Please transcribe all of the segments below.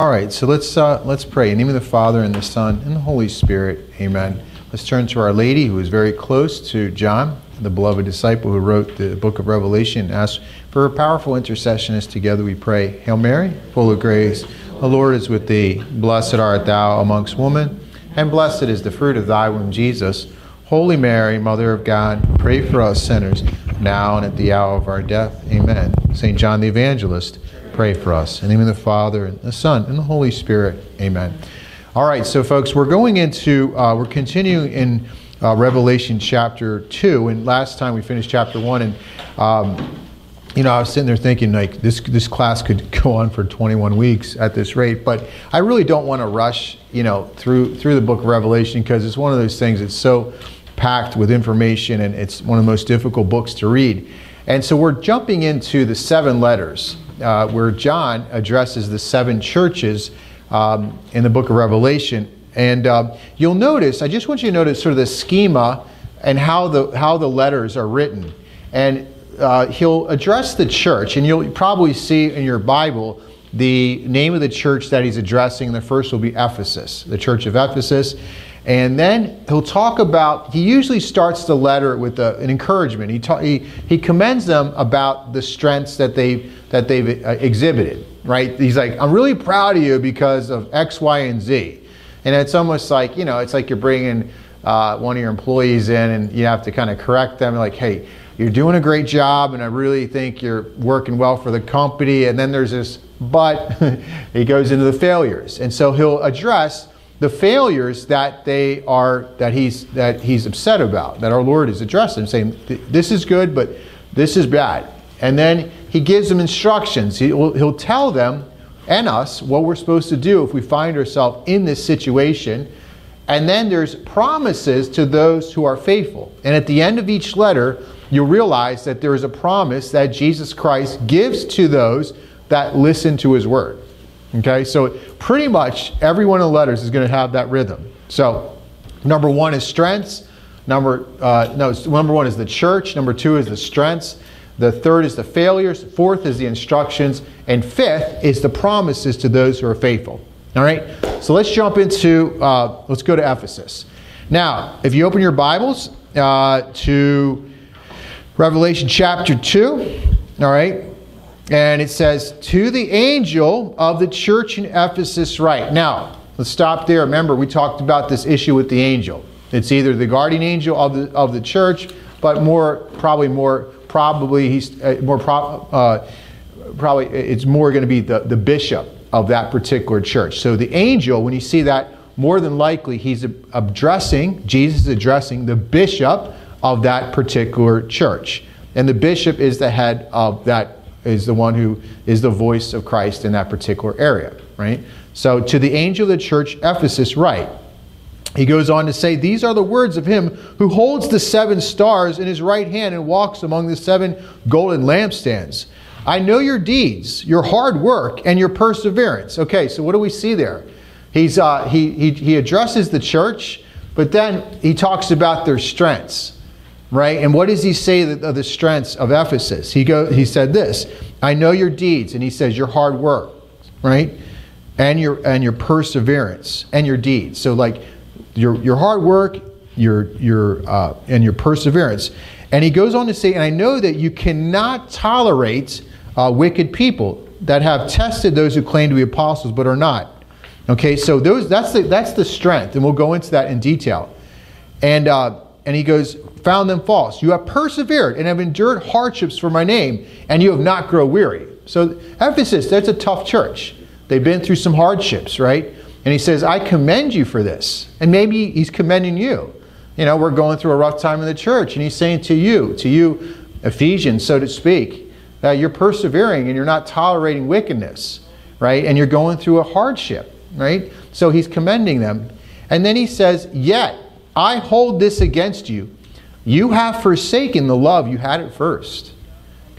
All right, so let's uh, let's pray. In the name of the Father and the Son and the Holy Spirit, Amen. Let's turn to Our Lady, who is very close to John, the beloved disciple who wrote the book of Revelation. Ask for her powerful intercession as together we pray. Hail Mary, full of grace, the Lord is with thee. Blessed art thou amongst women, and blessed is the fruit of thy womb, Jesus. Holy Mary, Mother of God, pray for us sinners, now and at the hour of our death. Amen. St. John the Evangelist pray for us. In the name of the Father, and the Son, and the Holy Spirit. Amen. All right, so folks, we're going into, uh, we're continuing in uh, Revelation chapter 2. And last time we finished chapter 1. And, um, you know, I was sitting there thinking, like, this, this class could go on for 21 weeks at this rate. But I really don't want to rush, you know, through, through the book of Revelation because it's one of those things that's so packed with information and it's one of the most difficult books to read. And so we're jumping into the seven letters uh, where John addresses the seven churches um, in the book of Revelation. And uh, you'll notice, I just want you to notice sort of the schema and how the, how the letters are written. And uh, he'll address the church, and you'll probably see in your Bible the name of the church that he's addressing. The first will be Ephesus, the church of Ephesus. And then he'll talk about, he usually starts the letter with a, an encouragement. He, ta- he, he commends them about the strengths that they've, that they've uh, exhibited, right? He's like, I'm really proud of you because of X, Y, and Z. And it's almost like, you know, it's like you're bringing uh, one of your employees in and you have to kind of correct them, like, hey, you're doing a great job and I really think you're working well for the company. And then there's this but, he goes into the failures. And so he'll address the failures that they are that he's that he's upset about that our lord is addressing saying this is good but this is bad. And then he gives them instructions. He'll, he'll tell them and us what we're supposed to do if we find ourselves in this situation. And then there's promises to those who are faithful. And at the end of each letter you'll realize that there is a promise that jesus christ gives to those that listen to his word. Okay, so pretty much every one of the letters is going to have that rhythm. So, number one is strengths. Number uh, no, number one is the church. Number two is the strengths. The third is the failures. Fourth is the instructions, and fifth is the promises to those who are faithful. All right. So let's jump into. Uh, let's go to Ephesus. Now, if you open your Bibles uh, to Revelation chapter two, all right, and it says, To the angel of the church in Ephesus, write. Now, let's stop there. Remember, we talked about this issue with the angel. It's either the guardian angel of the, of the church, but more, probably more, probably he's uh, more, pro, uh, probably it's more going to be the, the bishop of that particular church. So the angel, when you see that, more than likely he's addressing, Jesus is addressing the bishop of that particular church. And the bishop is the head of that is the one who is the voice of Christ in that particular area, right? So to the angel of the church, Ephesus, write. He goes on to say, These are the words of him who holds the seven stars in his right hand and walks among the seven golden lampstands. I know your deeds, your hard work, and your perseverance. Okay, so what do we see there? He's, uh, he, he, he addresses the church, but then he talks about their strengths right? And what does he say of the strengths of Ephesus? He go, he said this, I know your deeds, and he says your hard work, right? And your and your perseverance and your deeds. So like your your hard work, your your uh, and your perseverance. And he goes on to say, and I know that you cannot tolerate uh, wicked people that have tested those who claim to be apostles but are not. Okay, so those that's the that's the strength, and we'll go into that in detail. And uh, and he goes, found them false. You have persevered and have endured hardships for my name, and you have not grown weary. So, Ephesus, that's a tough church. They've been through some hardships, right? And he says, I commend you for this. And maybe he's commending you. You know, we're going through a rough time in the church, and he's saying to you, to you, Ephesians, so to speak, that you're persevering and you're not tolerating wickedness, right? And you're going through a hardship, right? So he's commending them. And then he says, Yet I hold this against you. You have forsaken the love you had at first.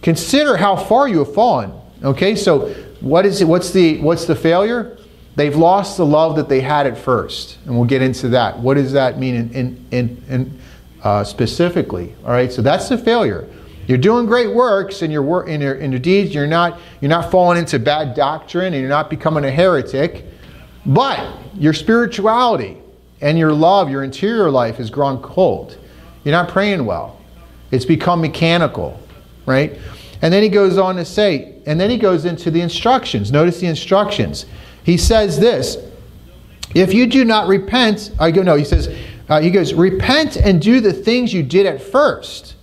Consider how far you have fallen. Okay, so what is it? What's the what's the failure? They've lost the love that they had at first, and we'll get into that. What does that mean in, in, in, in uh, specifically? All right, so that's the failure. You're doing great works in your work in your in your deeds. You're not you're not falling into bad doctrine and you're not becoming a heretic. But your spirituality and your love, your interior life has grown cold. You're not praying well. It's become mechanical, right? And then he goes on to say, and then he goes into the instructions. Notice the instructions. He says this if you do not repent, I go, no, he says, uh, he goes, repent and do the things you did at first.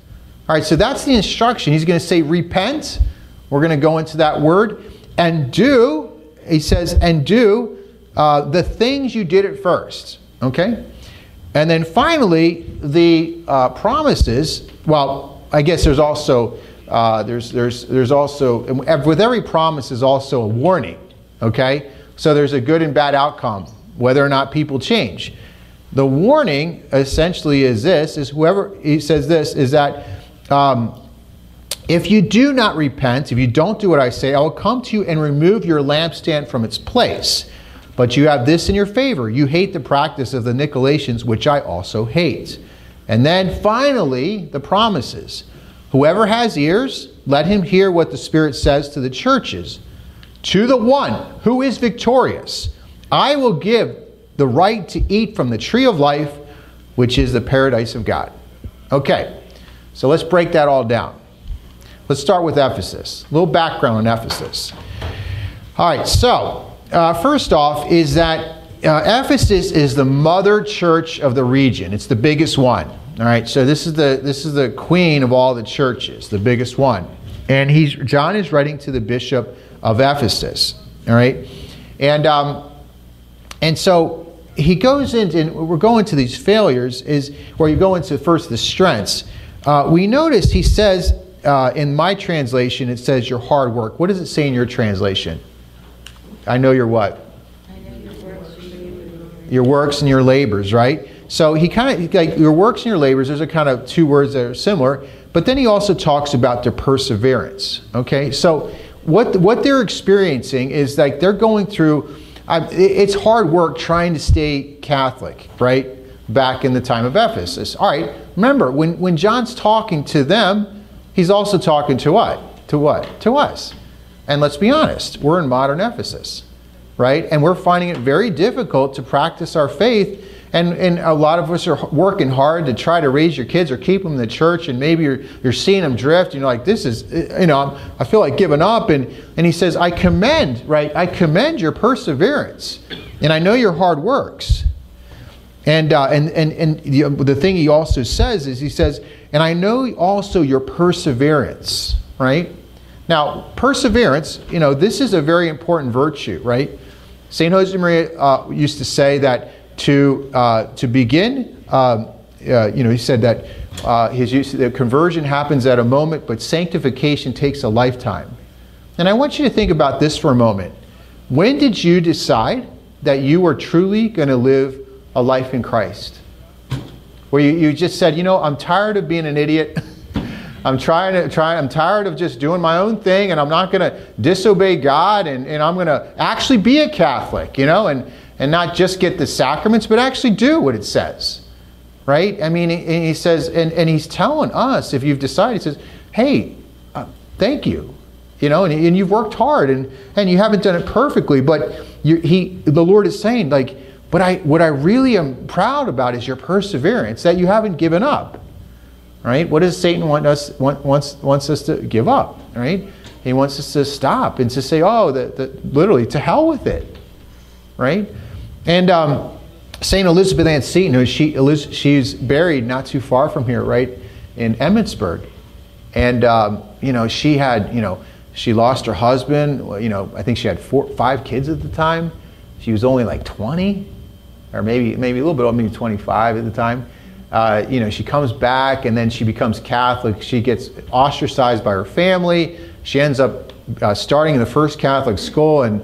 All right, so that's the instruction. He's going to say, repent. We're going to go into that word. And do, he says, and do uh, the things you did at first. Okay? And then finally, the uh, promises. Well, I guess there's also uh, there's there's there's also with every promise is also a warning. Okay, so there's a good and bad outcome whether or not people change. The warning essentially is this: is whoever he says this is that. Um, if you do not repent, if you don't do what I say, I will come to you and remove your lampstand from its place. But you have this in your favor. You hate the practice of the Nicolaitans, which I also hate. And then finally, the promises. Whoever has ears, let him hear what the Spirit says to the churches. To the one who is victorious, I will give the right to eat from the tree of life, which is the paradise of God. Okay, so let's break that all down. Let's start with Ephesus. A little background on Ephesus. All right, so uh, first off, is that uh, Ephesus is the mother church of the region. It's the biggest one. All right, so this is the this is the queen of all the churches, the biggest one. And he's John is writing to the bishop of Ephesus. All right, and um, and so he goes into and we're going to these failures is where you go into first the strengths. Uh, we notice he says uh, in my translation it says your hard work. What does it say in your translation? I know your what? Your works and your labors, right? So he kind of like your works and your labors. There's a kind of two words that are similar, but then he also talks about their perseverance. Okay, so what what they're experiencing is like they're going through. it's hard work trying to stay Catholic, right? Back in the time of Ephesus. All right, remember when when John's talking to them, he's also talking to what? To what? To us. And let's be honest, we're in modern Ephesus, right? And we're finding it very difficult to practice our faith. And, and a lot of us are working hard to try to raise your kids or keep them in the church, and maybe you're, you're seeing them drift. You're like, this is, you know, I feel like giving up. And, and he says, I commend, right? I commend your perseverance, and I know your hard works. And, uh, and, and, and the, the thing he also says is, he says, and I know also your perseverance, right? Now, perseverance, you know, this is a very important virtue, right? St. Josemaria uh, used to say that to, uh, to begin, um, uh, you know, he said that uh, his use, the conversion happens at a moment, but sanctification takes a lifetime. And I want you to think about this for a moment. When did you decide that you were truly going to live a life in Christ? Where you, you just said, you know, I'm tired of being an idiot. I'm trying to try, I'm tired of just doing my own thing and I'm not going to disobey God and, and I'm going to actually be a Catholic, you know, and, and not just get the sacraments, but actually do what it says. Right? I mean, he, he says, and, and he's telling us, if you've decided, he says, hey, uh, thank you. You know, and, and you've worked hard and, and you haven't done it perfectly, but you, he, the Lord is saying, like, but I, what I really am proud about is your perseverance, that you haven't given up right? What does Satan want us want, wants wants us to give up, right? He wants us to stop and to say, oh, the, the, literally, to hell with it, right? And um, Saint Elizabeth Ann Seton, she she's buried not too far from here, right in Emmitsburg, and um, you know she had you know she lost her husband. You know I think she had four five kids at the time. She was only like 20, or maybe maybe a little bit, maybe 25 at the time uh, you know, she comes back and then she becomes Catholic. She gets ostracized by her family. She ends up uh, starting in the first Catholic school, and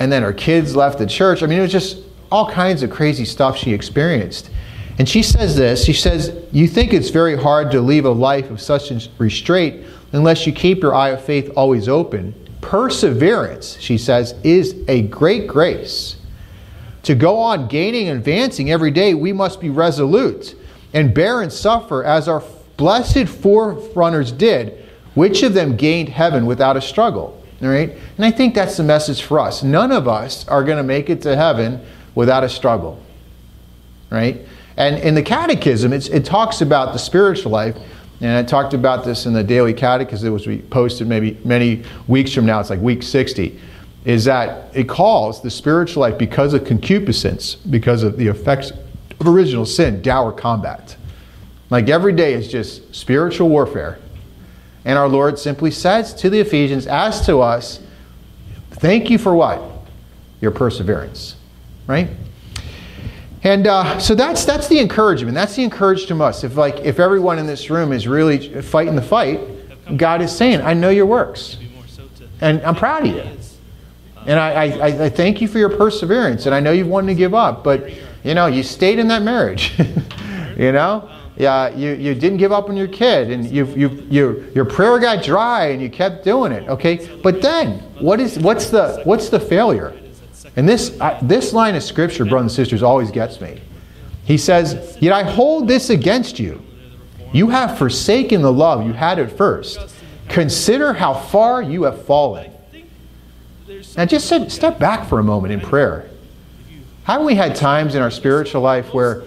and then her kids left the church. I mean, it was just all kinds of crazy stuff she experienced. And she says this. She says, "You think it's very hard to leave a life of such restraint unless you keep your eye of faith always open. Perseverance," she says, "is a great grace." To go on gaining and advancing every day, we must be resolute and bear and suffer as our blessed forerunners did, which of them gained heaven without a struggle? All right? And I think that's the message for us. None of us are going to make it to heaven without a struggle. Right? And in the catechism, it talks about the spiritual life. And I talked about this in the daily catechism, which we posted maybe many weeks from now. It's like week 60. Is that it calls the spiritual life because of concupiscence, because of the effects of original sin, dour combat. Like every day is just spiritual warfare. And our Lord simply says to the Ephesians, as to us, thank you for what? Your perseverance. Right? And uh, so that's that's the encouragement. That's the encouragement to us. If like if everyone in this room is really fighting the fight, God is saying, "I know your works, and I'm proud of you, and I, I, I thank you for your perseverance. And I know you've wanted to give up, but you know you stayed in that marriage. you know, yeah, you, you didn't give up on your kid, and you you you your prayer got dry, and you kept doing it. Okay, but then what is what's the what's the failure? And this, I, this line of scripture, brothers and sisters, always gets me. He says, Yet I hold this against you. You have forsaken the love you had at first. Consider how far you have fallen. Now, just step back for a moment in prayer. Haven't we had times in our spiritual life where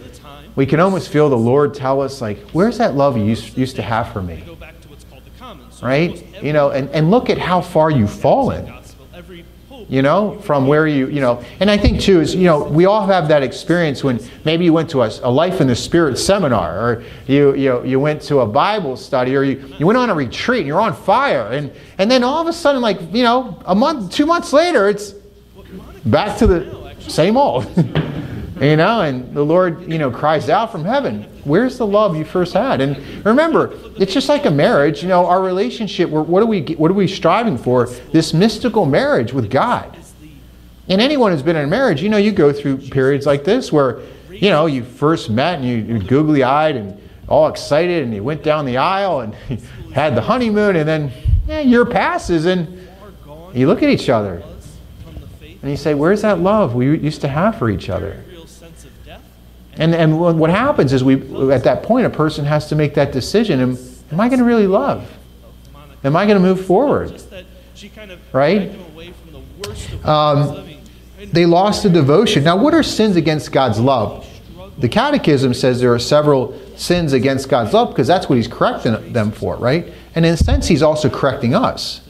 we can almost feel the Lord tell us, like, where's that love you used, used to have for me? Right? You know, and, and look at how far you've fallen you know, from where you, you know. And I think, too, is, you know, we all have that experience when maybe you went to a, a Life in the Spirit seminar, or you, you, know, you went to a Bible study, or you, you went on a retreat and you're on fire. And, and then all of a sudden, like, you know, a month, two months later, it's back to the same old. you know, and the Lord, you know, cries out from heaven, Where's the love you first had? And remember, it's just like a marriage. You know, our relationship. What are we? What are we striving for? This mystical marriage with God. And anyone who's been in a marriage, you know, you go through periods like this where, you know, you first met and you, you're googly-eyed and all excited, and you went down the aisle and had the honeymoon, and then a year passes and you look at each other and you say, "Where's that love we used to have for each other?" And, and what happens is we, at that point, a person has to make that decision. Am, am I going to really love? Am I going to move forward? Right? Um, they lost the devotion. Now, what are sins against God's love? The Catechism says there are several sins against God's love because that's what He's correcting them for, right? And in a sense, He's also correcting us.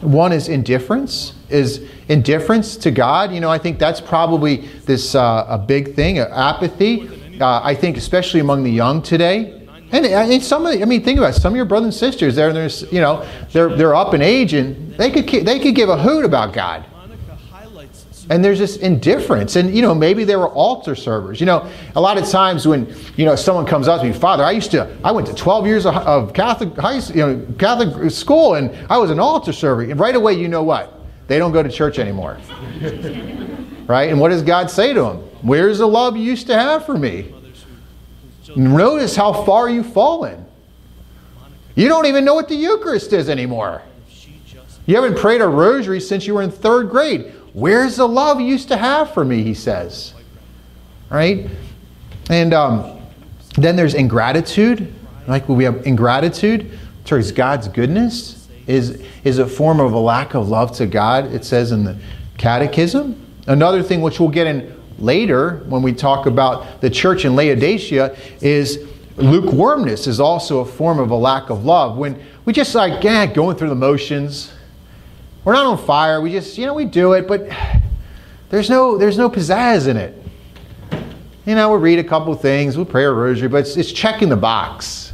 One is indifference, is indifference to God. You know, I think that's probably this uh, a big thing, apathy. Uh, I think especially among the young today. And, and some of, I mean, think about it. Some of your brothers and sisters, they're, they're, you know, they're, they're up in age and they could, they could give a hoot about God and there's this indifference. And you know maybe they were altar servers. You know a lot of times when you know someone comes up to me father i used to i went to 12 years of, of catholic high you know catholic school and i was an altar server. And right away you know what? They don't go to church anymore. Right? And what does god say to them where's the love you used to have for me? Notice how far you've fallen. You don't even know what the eucharist is anymore. You haven't prayed a rosary since you were in third grade Where's the love you used to have for me? He says. Right? And um, then there's ingratitude. Like we have ingratitude towards God's goodness is, is a form of a lack of love to God, it says in the Catechism. Another thing which we'll get in later when we talk about the church in Laodicea is lukewarmness is also a form of a lack of love. When we just like, yeah, going through the motions, we're not on fire. We just, you know, we do it, but there's no, there's no pizzazz in it. You know, we'll read a couple things, we'll pray a rosary, but it's, it's checking the box.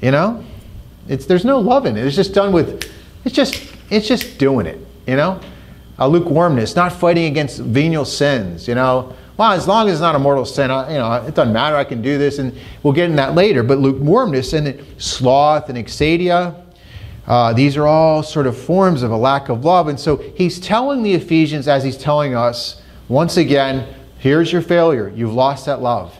You know? It's, there's no love in it. It's just done with, it's just, it's just doing it, you know? A lukewarmness, not fighting against venial sins, you know? Well, as long as it's not a mortal sin, I, you know, it doesn't matter. I can do this, and we'll get in that later. But lukewarmness and sloth and acedia, uh, these are all sort of forms of a lack of love. And so he's telling the Ephesians, as he's telling us, once again, here's your failure. You've lost that love.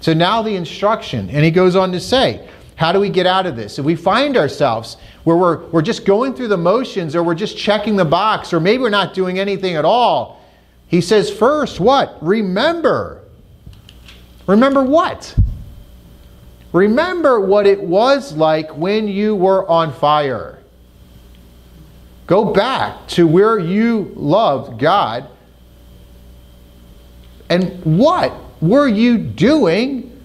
So now the instruction, and he goes on to say, how do we get out of this? If we find ourselves where we're, we're just going through the motions or we're just checking the box or maybe we're not doing anything at all, he says, first, what? Remember. Remember what? Remember what it was like when you were on fire. Go back to where you loved God. And what were you doing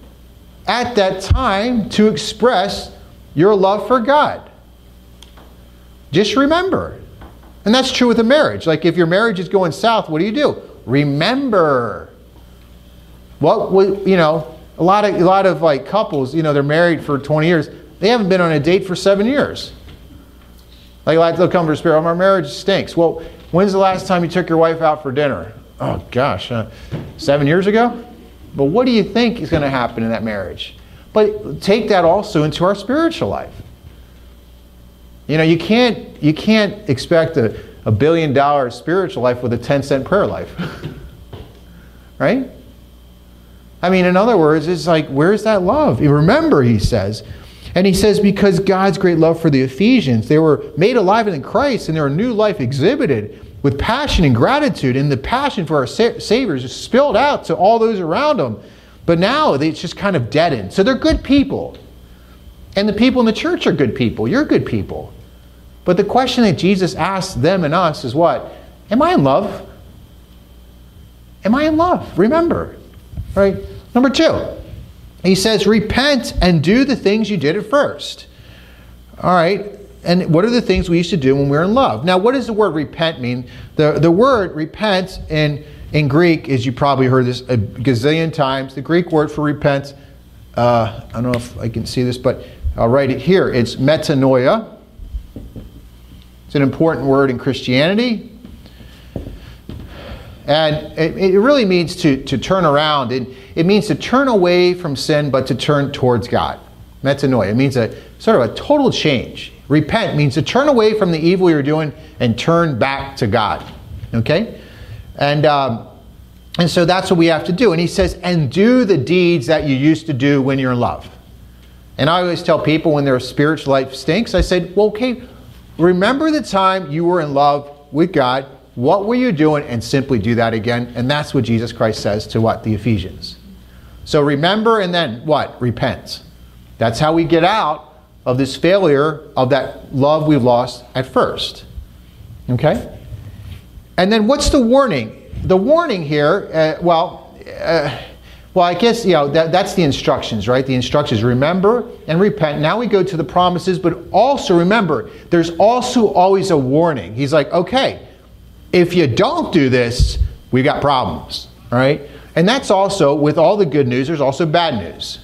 at that time to express your love for God? Just remember. And that's true with a marriage. Like if your marriage is going south, what do you do? Remember. What would, you know, a lot of a lot of like couples, you know, they're married for 20 years. They haven't been on a date for 7 years. Like, like they'll come to spirit, oh, my marriage stinks. Well, when's the last time you took your wife out for dinner? Oh gosh, uh, 7 years ago? But what do you think is going to happen in that marriage? But take that also into our spiritual life. You know, you can't, you can't expect a, a billion dollar spiritual life with a 10 cent prayer life. right? I mean, in other words, it's like, where's that love? Remember, he says. And he says, because God's great love for the Ephesians, they were made alive in Christ and their new life exhibited with passion and gratitude. And the passion for our Savior is spilled out to all those around them. But now it's just kind of deadened. So they're good people. And the people in the church are good people. You're good people. But the question that Jesus asks them and us is what? Am I in love? Am I in love? Remember, right? Number two, he says, repent and do the things you did at first. All right. And what are the things we used to do when we were in love? Now, what does the word repent mean? The, the word repent in, in Greek, is, you probably heard this a gazillion times, the Greek word for repent, uh, I don't know if I can see this, but I'll write it here. It's metanoia. It's an important word in Christianity. And it, it, really means to, to turn around. It, it means to turn away from sin, but to turn towards God. Metanoia. It means a sort of a total change. Repent means to turn away from the evil you're doing and turn back to God. Okay? And, um, and so that's what we have to do. And he says, and do the deeds that you used to do when you're in love. And I always tell people when their spiritual life stinks, I said, well, okay, remember the time you were in love with God. What were you doing? And simply do that again. And that's what Jesus Christ says to what? The Ephesians. So remember and then what? Repent. That's how we get out of this failure of that love we've lost at first. Okay? And then what's the warning? The warning here, uh, well, uh, well, I guess, you know, that, that's the instructions, right? The instructions remember and repent. Now we go to the promises, but also remember, there's also always a warning. He's like, okay, if you don't do this, we've got problems, right? And that's also, with all the good news, there's also bad news,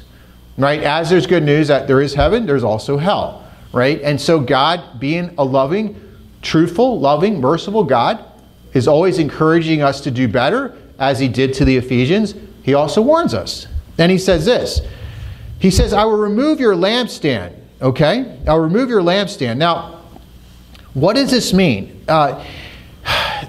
right? As there's good news that there is heaven, there's also hell, right? And so God, being a loving, truthful, loving, merciful God, is always encouraging us to do better, as he did to the Ephesians he also warns us. Then he says this He says, I will remove your lampstand. Okay? I'll remove your lampstand. Now, what does this mean? Uh,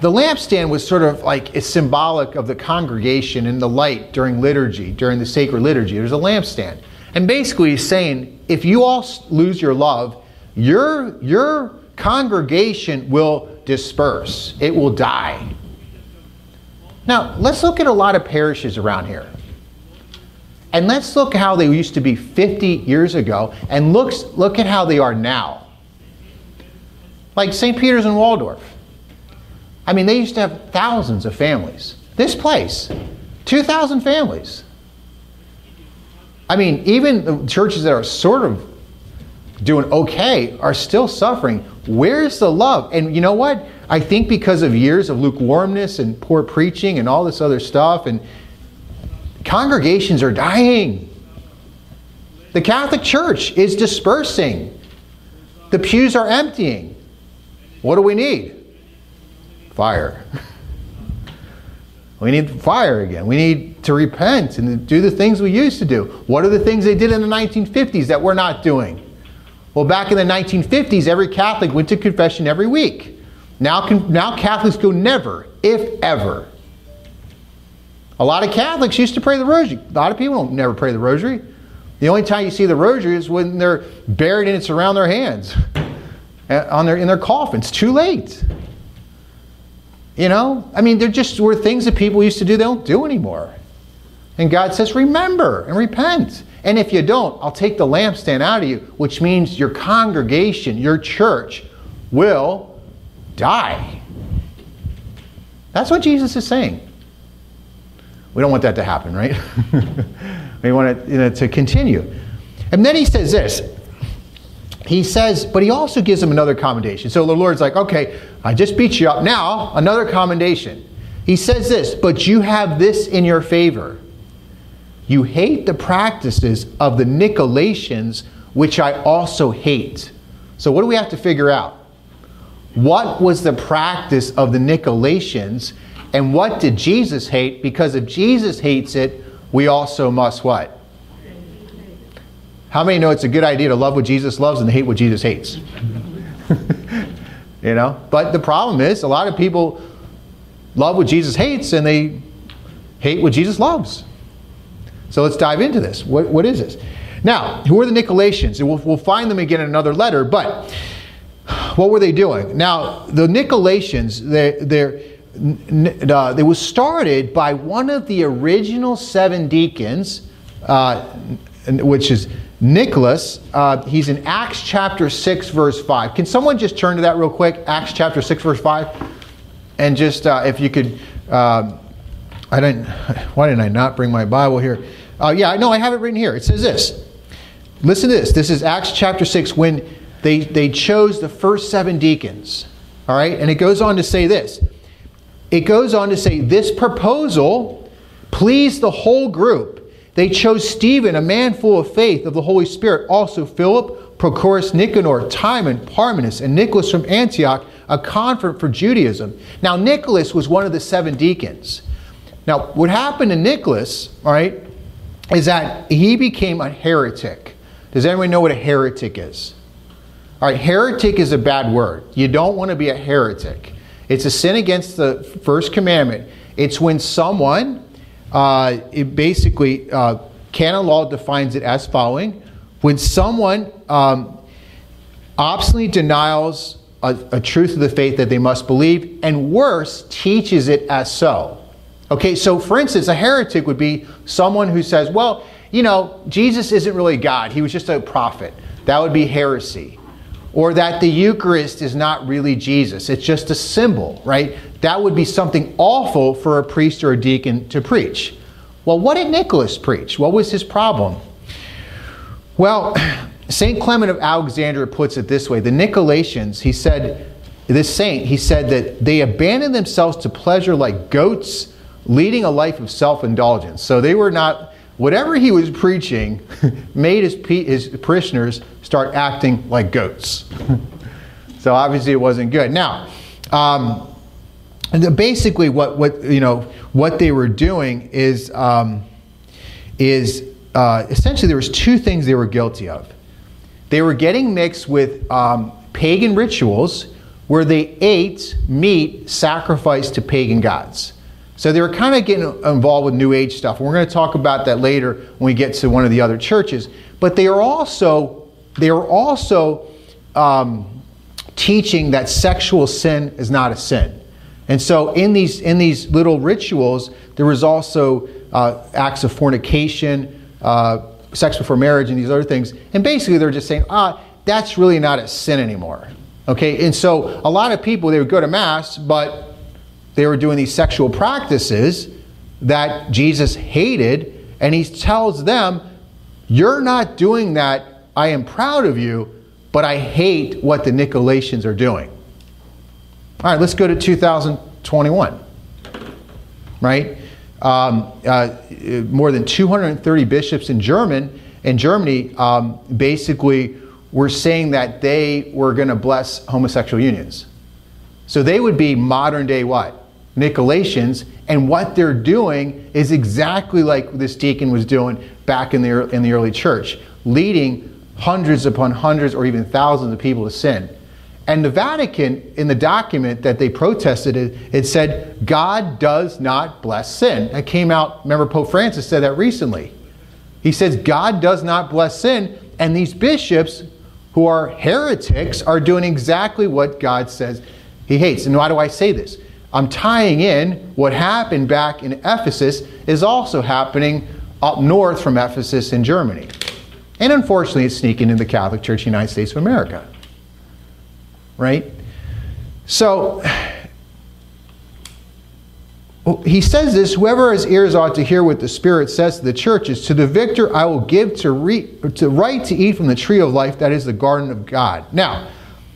the lampstand was sort of like it's symbolic of the congregation and the light during liturgy, during the sacred liturgy. There's a lampstand. And basically, he's saying if you all lose your love, your, your congregation will disperse, it will die. Now, let's look at a lot of parishes around here. And let's look how they used to be 50 years ago and look, look at how they are now. Like St. Peter's in Waldorf. I mean, they used to have thousands of families. This place, 2,000 families. I mean, even the churches that are sort of doing okay are still suffering. Where's the love? And you know what? I think because of years of lukewarmness and poor preaching and all this other stuff, and congregations are dying. The Catholic Church is dispersing. The pews are emptying. What do we need? Fire. We need fire again. We need to repent and do the things we used to do. What are the things they did in the 1950s that we're not doing? Well, back in the 1950s, every Catholic went to confession every week. Now, now Catholics go never, if ever. A lot of Catholics used to pray the rosary. A lot of people don't never pray the rosary. The only time you see the rosary is when they're buried and it's around their hands, uh, on their, in their coffins. Too late. You know, I mean, there just were things that people used to do they don't do anymore. And God says, remember and repent And if you don't, I'll take the lampstand out of you, which means your congregation, your church, will die. That's what Jesus is saying. We don't want that to happen, right? we want it you know, to continue. And then he says this. He says, but he also gives them another commendation. So the Lord's like, okay, I just beat you up. Now, another commendation. He says this, but you have this in your favor. You hate the practices of the Nicolaitans, which I also hate. So, what do we have to figure out? What was the practice of the Nicolaitans and what did Jesus hate? Because if Jesus hates it, we also must what? How many know it's a good idea to love what Jesus loves and hate what Jesus hates? you know? But the problem is, a lot of people love what Jesus hates and they hate what Jesus loves. So let's dive into this. What, what is this? Now, who are the Nicolaitans? We'll, we'll find them again in another letter, but what were they doing? Now, the Nicolaitans, they're, they're uh, it was started by one of the original seven deacons, uh, which is Nicholas. Uh, he's in Acts chapter 6, verse 5. Can someone just turn to that real quick? Acts chapter 6, verse 5. And just uh, if you could, um, I didn't, why didn't I not bring my Bible here? Uh, yeah, no, I have it written here. It says this. Listen to this. This is Acts chapter 6 when they, they chose the first seven deacons. All right? And it goes on to say this it goes on to say this proposal pleased the whole group. They chose Stephen, a man full of faith of the Holy Spirit, also Philip, Prochorus, Nicanor, Timon, Parmenas, and Nicholas from Antioch, a convert for Judaism. Now, Nicholas was one of the seven deacons. Now, what happened to Nicholas, all right, is that he became a heretic. Does anyone know what a heretic is? All right, heretic is a bad word. You don't want to be a heretic. It's a sin against the first commandment. It's when someone, uh, it basically, uh, canon law defines it as following when someone um, obstinately denies a, a truth of the faith that they must believe, and worse, teaches it as so. Okay, so for instance, a heretic would be someone who says, well, you know, Jesus isn't really God, he was just a prophet. That would be heresy or that the Eucharist is not really Jesus, it's just a symbol, right? That would be something awful for a priest or a deacon to preach. Well, what did Nicholas preach? What was his problem? Well, St. Clement of Alexandria puts it this way the Nicolaitans, he said, this saint, he said that they abandoned themselves to pleasure like goats, leading a life of self indulgence. So they were not whatever he was preaching made his, his parishioners start acting like goats. so obviously it wasn't good. Now, um, basically what, what, you know, what they were doing is, um, is uh, essentially there was two things they were guilty of. They were getting mixed with um, pagan rituals where they ate meat sacrificed to pagan gods. So they were kind of getting involved with New Age stuff. We're going to talk about that later when we get to one of the other churches. But they are also they are also um, teaching that sexual sin is not a sin. And so in these in these little rituals, there was also uh, acts of fornication, uh, sex before marriage, and these other things. And basically, they're just saying, ah, that's really not a sin anymore. Okay, and so a lot of people they would go to mass, but they were doing these sexual practices that Jesus hated, and he tells them, You're not doing that. I am proud of you, but I hate what the Nicolaitans are doing. All right, let's go to 2021. Right? Um, uh, more than 230 bishops in German in Germany um, basically were saying that they were going to bless homosexual unions. So they would be modern day what? Nicolaitans, and what they're doing is exactly like this deacon was doing back in the, in the early church, leading hundreds upon hundreds or even thousands of people to sin. And the Vatican, in the document that they protested, it, it said, God does not bless sin. That came out, remember, Pope Francis said that recently. He says, God does not bless sin, and these bishops who are heretics are doing exactly what God says he hates. And why do I say this? I'm tying in what happened back in Ephesus is also happening up north from Ephesus in Germany. And unfortunately, it's sneaking into the Catholic Church United States of America. Right? So, he says this whoever has ears ought to hear what the Spirit says to the churches. To the victor I will give to, re, to right to eat from the tree of life, that is the garden of God. Now,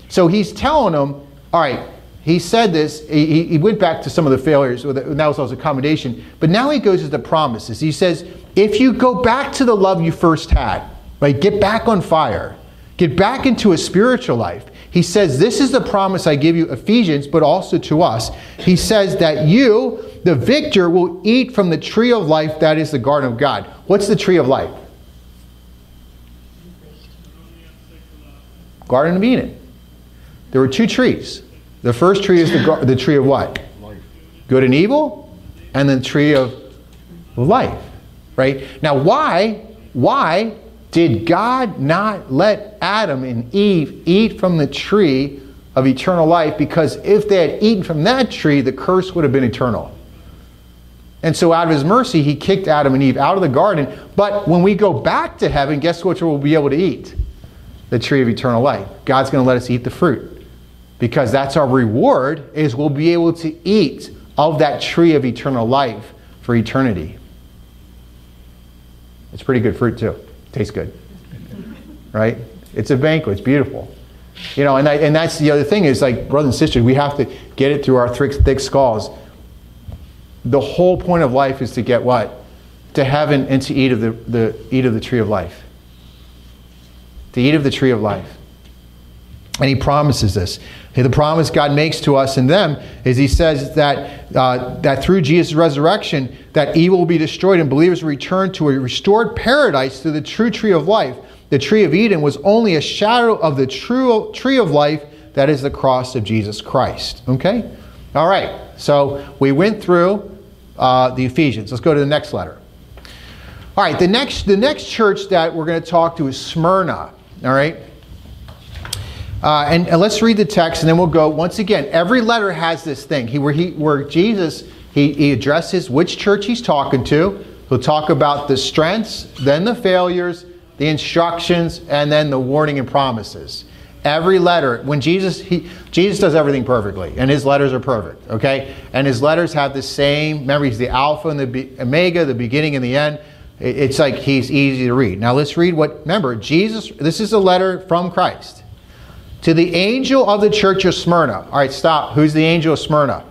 so he's telling them, all right, he said this, he, he went back to some of the failures, and that was also accommodation, but now he goes to the promises. He says, if you go back to the love you first had, right, get back on fire, get back into a spiritual life. He says, This is the promise I give you, Ephesians, but also to us. He says that you, the victor, will eat from the tree of life that is the garden of God. What's the tree of life? Garden of Eden. There were two trees. The first tree is the, the tree of what? Life. Good and evil, and the tree of life. Right? Now, why? Why did God not let Adam and Eve eat from the tree of eternal life? Because if they had eaten from that tree, the curse would have been eternal. And so, out of his mercy, he kicked Adam and Eve out of the garden. But when we go back to heaven, guess what we'll be able to eat? The tree of eternal life. God's going to let us eat the fruit because that's our reward is we'll be able to eat of that tree of eternal life for eternity it's pretty good fruit too tastes good. Right? It's a banquet. It's beautiful. You know and, I, and that's the other thing is like brothers and sisters we have to get it through our thick, thick skulls. The whole point of life is to get what? To heaven and to eat of the, the eat of the tree of life. To eat of the tree of life. And he promises this. The promise God makes to us and them is He says that uh, that through Jesus' resurrection, that evil will be destroyed and believers return to a restored paradise through the true tree of life. The tree of Eden was only a shadow of the true tree of life that is the cross of Jesus Christ. Okay, all right. So we went through uh, the Ephesians. Let's go to the next letter. All right, the next the next church that we're going to talk to is Smyrna. All right. Uh, and, and, let's read the text and then we'll go. Once again, every letter has this thing. He, where, he, where Jesus, he, he addresses which church he's talking to. He'll talk about the strengths, then the failures, the instructions, and then the warning and promises. Every letter, when Jesus, he, Jesus does everything perfectly, and his letters are perfect, okay? And his letters have the same, remember, he's the Alpha and the Omega, the beginning and the end. It's like he's easy to read. Now let's read what, remember, Jesus, this is a letter from Christ. To the angel of the church of Smyrna. All right, stop. Who's the angel of Smyrna?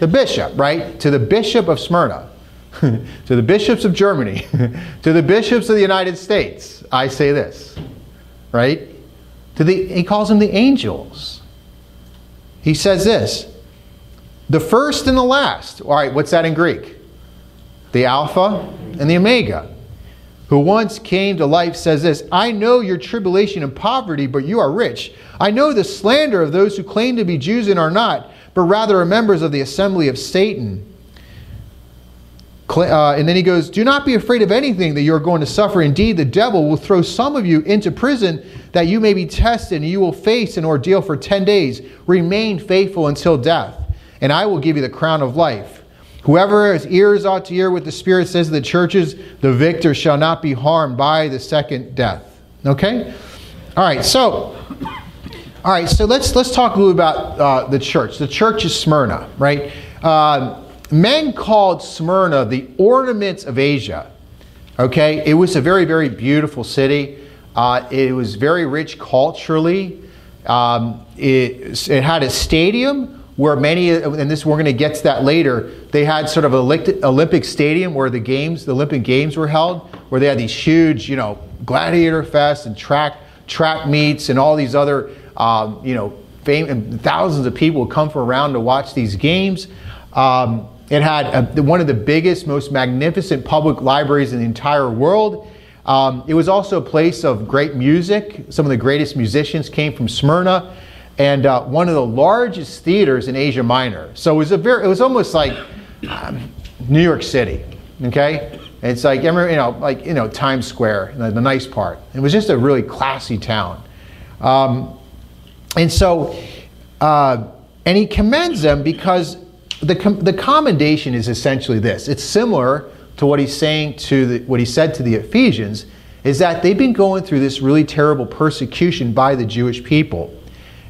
The bishop, right? To the bishop of Smyrna. to the bishops of Germany. to the bishops of the United States. I say this, right? To the, he calls them the angels. He says this the first and the last. All right, what's that in Greek? The Alpha and the Omega who once came to life, says this I know your tribulation and poverty, but you are rich. I know the slander of those who claim to be Jews and are not, but rather are members of the assembly of Satan. Uh, and then he goes, Do not be afraid of anything that you are going to suffer. Indeed, the devil will throw some of you into prison that you may be tested, and you will face an ordeal for 10 days. Remain faithful until death, and I will give you the crown of life. Whoever has ears ought to hear what the Spirit says to the churches. The victor shall not be harmed by the second death. Okay? All right, so. All right, so let's let's talk a little about uh, the church. The church is Smyrna, right? Uh, men called Smyrna the ornaments of Asia. Okay, it was a very very beautiful city. Uh, it was very rich culturally. Um, it, it had a stadium where many, and this we're going to get to that later, they had sort of Olympic stadium where the games, the Olympic Games were held, where they had these huge, you know, gladiator fests and track track meets and all these other, um, you know, fame, and thousands of people would come from around to watch these games. Um, it had a, one of the biggest, most magnificent public libraries in the entire world. Um, it was also a place of great music. Some of the greatest musicians came from Smyrna and uh, one of the largest theaters in Asia Minor. So it was a very, it was almost like um, New York City, okay? it's like you know, like you know, Times Square, the, the nice part. It was just a really classy town, um, and so, uh, and he commends them because the com- the commendation is essentially this. It's similar to what he's saying to the, what he said to the Ephesians is that they've been going through this really terrible persecution by the Jewish people.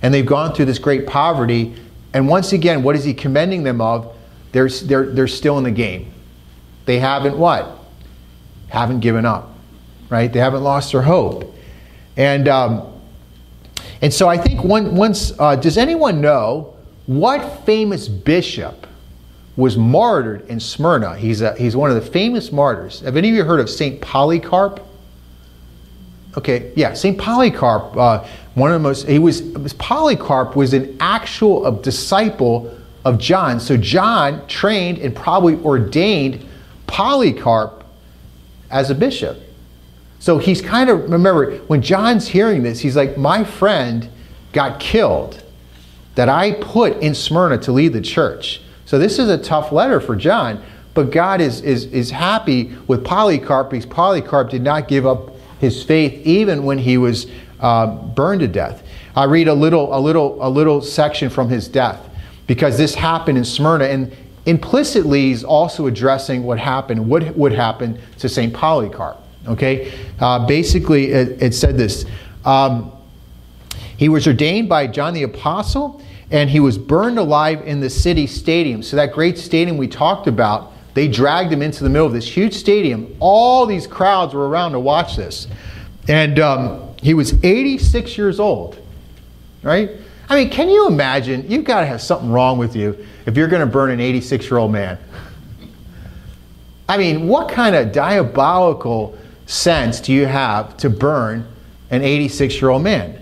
And they've gone through this great poverty. And once again, what is he commending them of? They're, they're, they're still in the game. They haven't what? Haven't given up, right? They haven't lost their hope. And, um, and so I think one, once, uh, does anyone know what famous bishop was martyred in Smyrna? He's, a, he's one of the famous martyrs. Have any of you heard of St. Polycarp? Okay, yeah, St. Polycarp, uh, one of the most, he was, Polycarp was an actual disciple of John. So John trained and probably ordained Polycarp as a bishop. So he's kind of, remember, when John's hearing this, he's like, My friend got killed that I put in Smyrna to lead the church. So this is a tough letter for John, but God is, is, is happy with Polycarp because Polycarp did not give up his faith even when he was uh, burned to death. I read a little, a, little, a little section from his death because this happened in Smyrna, and implicitly he's also addressing what happened, what would happen to St. Polycarp. Okay? Uh, basically, it, it, said this um, He was ordained by John the Apostle, and he was burned alive in the city stadium. So, that great stadium we talked about, they dragged him into the middle of this huge stadium. All these crowds were around to watch this. And um, he was 86 years old, right? I mean, can you imagine? You've got to have something wrong with you if you're going to burn an 86 year old man. I mean, what kind of diabolical sense do you have to burn an 86 year old man?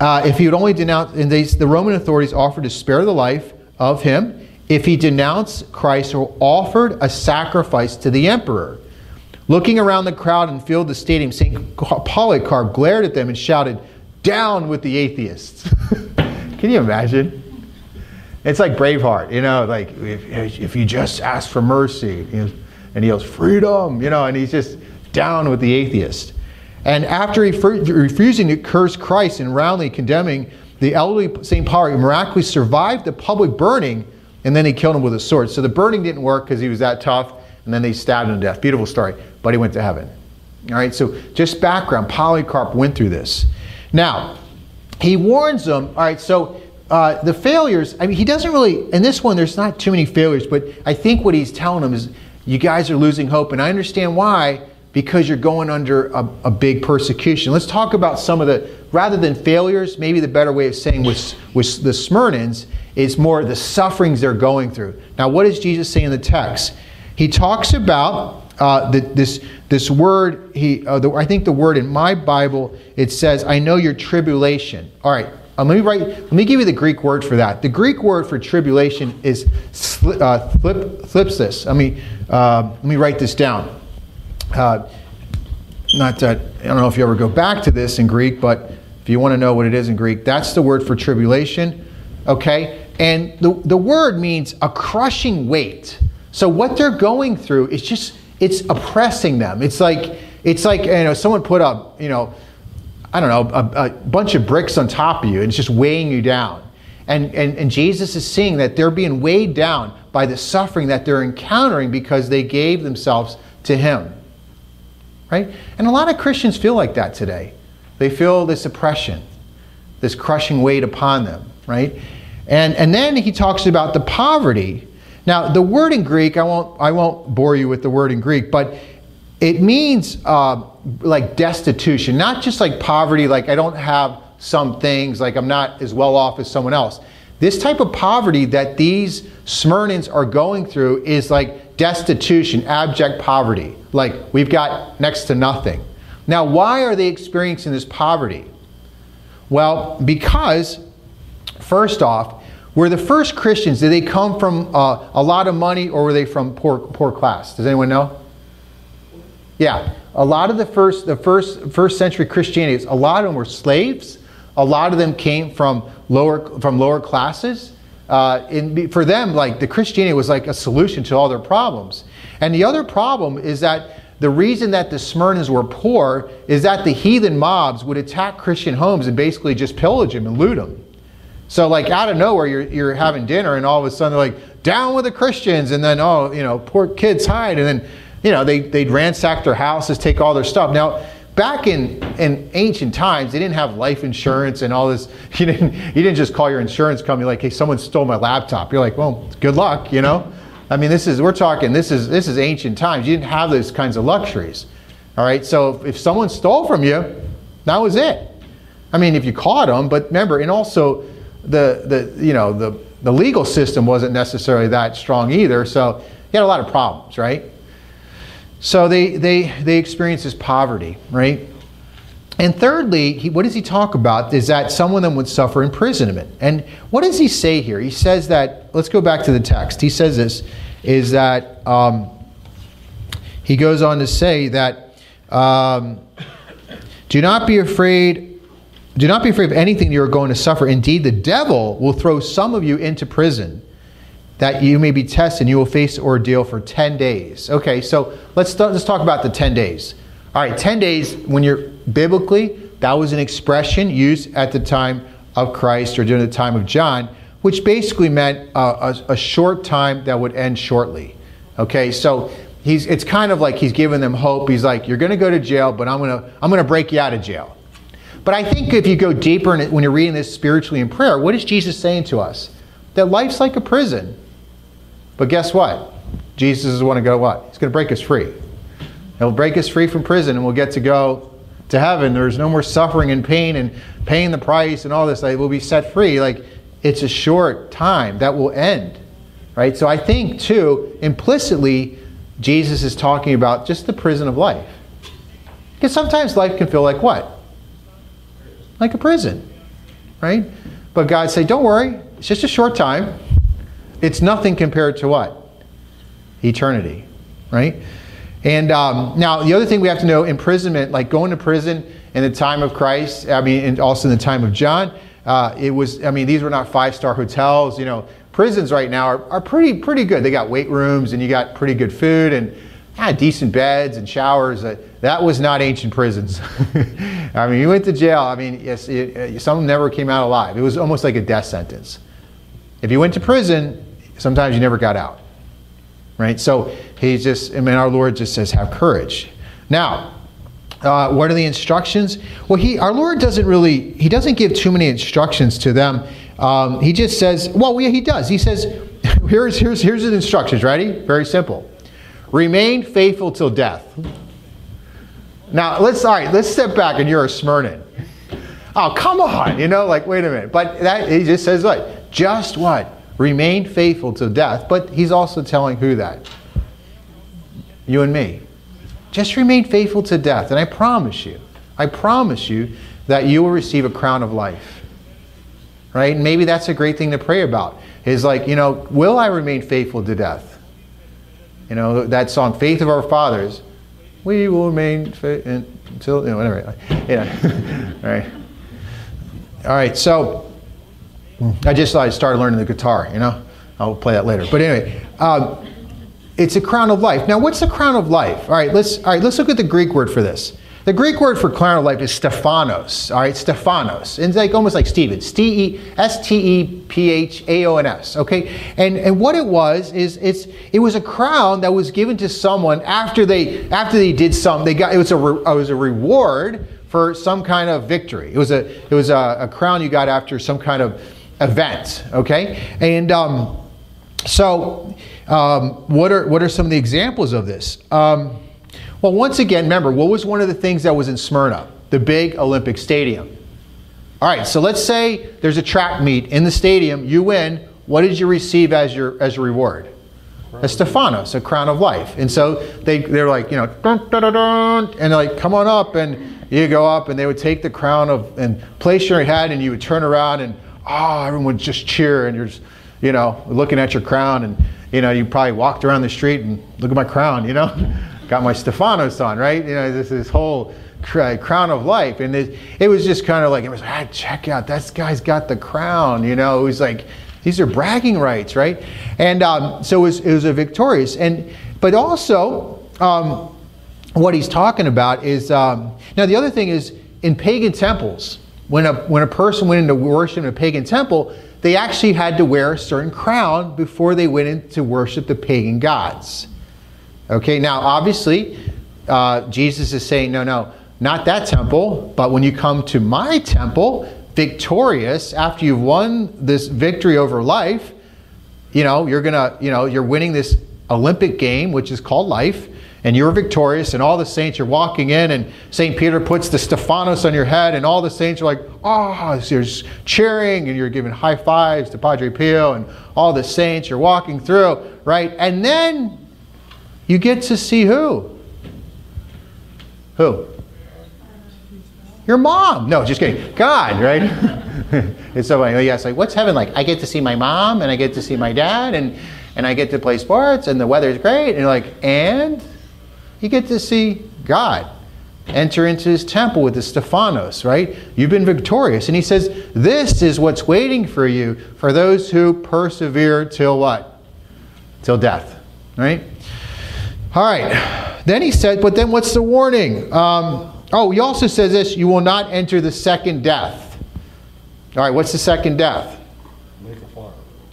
Uh, if he would only denounce, and they, the Roman authorities offered to spare the life of him if he denounced Christ or offered a sacrifice to the emperor. Looking around the crowd and filled the stadium, St. Polycarp glared at them and shouted, Down with the atheists. Can you imagine? It's like Braveheart, you know, like if, if you just ask for mercy, and he yells, Freedom, you know, and he's just down with the atheist. And after refusing to curse Christ and roundly condemning the elderly St. Paul, miraculously survived the public burning and then he killed him with a sword. So the burning didn't work because he was that tough, and then they stabbed him to death. Beautiful story, but he went to heaven. All right, so just background Polycarp went through this. Now, he warns them, all right, so uh, the failures, I mean, he doesn't really, in this one, there's not too many failures, but I think what he's telling them is, you guys are losing hope, and I understand why, because you're going under a, a big persecution. Let's talk about some of the, rather than failures, maybe the better way of saying with, with the Smyrnans it's more the sufferings they're going through. Now, what does Jesus say in the text? He talks about uh, the, this, this word, he, uh, the, I think the word in my Bible, it says, I know your tribulation. All right, uh, let, me write, let me give you the Greek word for that. The Greek word for tribulation is uh, flip. Let me, uh, let me write this down. Uh, not that, I don't know if you ever go back to this in Greek, but if you want to know what it is in Greek, that's the word for tribulation. Okay? And the, the word means a crushing weight. So what they're going through is just, it's oppressing them. It's like, it's like, you know, someone put up, you know, I don't know, a, a bunch of bricks on top of you and it's just weighing you down. And, and, and Jesus is seeing that they're being weighed down by the suffering that they're encountering because they gave themselves to Him. Right? And a lot of Christians feel like that today. They feel this oppression, this crushing weight upon them, right? And, and then he talks about the poverty. Now, the word in Greek, I won't, I won't bore you with the word in Greek, but it means uh, like destitution, not just like poverty, like I don't have some things, like I'm not as well off as someone else. This type of poverty that these Smyrnans are going through is like destitution, abject poverty. Like we've got next to nothing. Now, why are they experiencing this poverty? Well, because, first off, were the first Christians, did they come from uh, a lot of money or were they from poor, poor class? Does anyone know? Yeah, a lot of the first, the first, first century Christianity, a lot of them were slaves. A lot of them came from lower, from lower classes. Uh, in, for them, like the Christianity was like a solution to all their problems. And the other problem is that the reason that the Smyrnans were poor is that the heathen mobs would attack Christian homes and basically just pillage them and loot them. So like out of nowhere, you're, you're having dinner and all of a sudden they're like, down with the Christians, and then, oh, you know, poor kids hide. And then, you know, they, they'd ransack their houses, take all their stuff. Now, back in, in ancient times, they didn't have life insurance and all this. You didn't, you didn't just call your insurance company like, hey, someone stole my laptop. You're like, well, good luck, you know? I mean, this is, we're talking, this is, this is ancient times. You didn't have those kinds of luxuries. All right, so if someone stole from you, that was it. I mean, if you caught them, but remember, and also the, the, you know, the, the legal system wasn't necessarily that strong either, so you had a lot of problems, right? So they, they, they experience this poverty, right? And thirdly, he, what does he talk about is that some of them would suffer imprisonment. And what does he say here? He says that, let's go back to the text. He says this, is that um, he goes on to say that um, do not be afraid, do not be afraid of anything you are going to suffer. Indeed, the devil will throw some of you into prison that you may be tested and you will face ordeal for 10 days. Okay, so let's, let's talk about the 10 days. All right, 10 days, when you're biblically, that was an expression used at the time of Christ or during the time of John, which basically meant a, a, short time that would end shortly. Okay, so he's, it's kind of like he's giving them hope. He's like, You're going to go to jail, but I'm going to I'm going to break you out of jail. But I think if you go deeper in it, when you're reading this spiritually in prayer, what is Jesus saying to us? That life's like a prison. But guess what? Jesus is going to go what? He's going to break us free. He'll break us free from prison and we'll get to go to heaven. There's no more suffering and pain and paying the price and all this. Like, we'll be set free. Like, it's a short time that will end. Right? So I think, too, implicitly, Jesus is talking about just the prison of life. Because sometimes life can feel like what? Like a prison. Right? But God said, don't worry, it's just a short time. It's nothing compared to what? Eternity. Right? And um, now, the other thing we have to know imprisonment, like going to prison in the time of Christ, I mean, and also in the time of John, uh, it was, I mean, these were not five star hotels. You know, prisons right now are, are pretty, pretty good. They got weight rooms and you got pretty good food and decent beds and showers. Uh, that was not ancient prisons. I mean, you went to jail. I mean, yes, it, uh, some never came out alive. It was almost like a death sentence. If you went to prison, sometimes you never got out right? So he just, I mean, our Lord just says, have courage. Now, uh, what are the instructions? Well, he, our Lord doesn't really, he doesn't give too many instructions to them. Um, he just says, well, yeah, he does. He says, here's, here's, here's the instructions. Ready? Very simple. Remain faithful till death. Now, let's, all right, let's step back and you're a Smyrnan. Oh, come on, you know, like, wait a minute. But that, he just says what? Just what? Remain faithful to death. But he's also telling who that? You and me. Just remain faithful to death. And I promise you, I promise you that you will receive a crown of life. Right? And maybe that's a great thing to pray about. Is like, you know, will I remain faithful to death? You know, that song, Faith of Our Fathers. We will remain faithful until, you know, whatever. Yeah. All right. All right. So, I just I started learning the guitar, you know. I'll play that later. But anyway, um, it's a crown of life. Now, what's the crown of life? All right, let's all right. Let's look at the Greek word for this. The Greek word for crown of life is Stephanos. All right, Stephanos. It's like almost like Stephen. S T E P H A O N S. Okay, and and what it was is it's it was a crown that was given to someone after they after they did some. They got it was a re, it was a reward for some kind of victory. It was a it was a, a crown you got after some kind of event. Okay, and um, so um, what are what are some of the examples of this? Um, well, once again, remember what was one of the things that was in Smyrna, the big Olympic stadium. All right, so let's say there's a track meet in the stadium. You win. What did you receive as your as a reward? A Stephanos, a crown of life. And so they they're like, you know, dun, dun, dun, and they're like, come on up, and you go up, and they would take the crown of and place your head, and you would turn around and oh, everyone would just cheer, and you're just, you know, looking at your crown, and you know, you probably walked around the street and look at my crown, you know, got my Stephanos on, right? You know, this this whole crown of life, and it, it was just kind of like it was, ah, check out, that guy's got the crown, you know. It was like these are bragging rights, right? And um, so it was, it was a victorious, and but also um, what he's talking about is um, now the other thing is in pagan temples when a, when a person went into worship in a pagan temple, they actually had to wear a certain crown before they went in to worship the pagan gods. Okay, now obviously, uh, Jesus is saying, no, no, not that temple, but when you come to my temple, victorious, after you've won this victory over life, you know, you're gonna, you know, you're winning this Olympic game, which is called life, and you're victorious, and all the saints, you're walking in, and St. Peter puts the Stephanos on your head, and all the saints are like, ah, oh, so you're cheering, and you're giving high fives to Padre Pio, and all the saints, you're walking through, right? And then you get to see who? Who? Your mom. No, just kidding. God, right? it's so funny. Oh, yes, like what's heaven like? I get to see my mom and I get to see my dad and and I get to play sports and the weather's great. And you're like, and you get to see God enter into his temple with the Stephanos, right? You've been victorious. And he says, This is what's waiting for you for those who persevere till what? Till death, right? All right. Then he said, But then what's the warning? Um, Oh, he also says this you will not enter the second death. All right, what's the second death?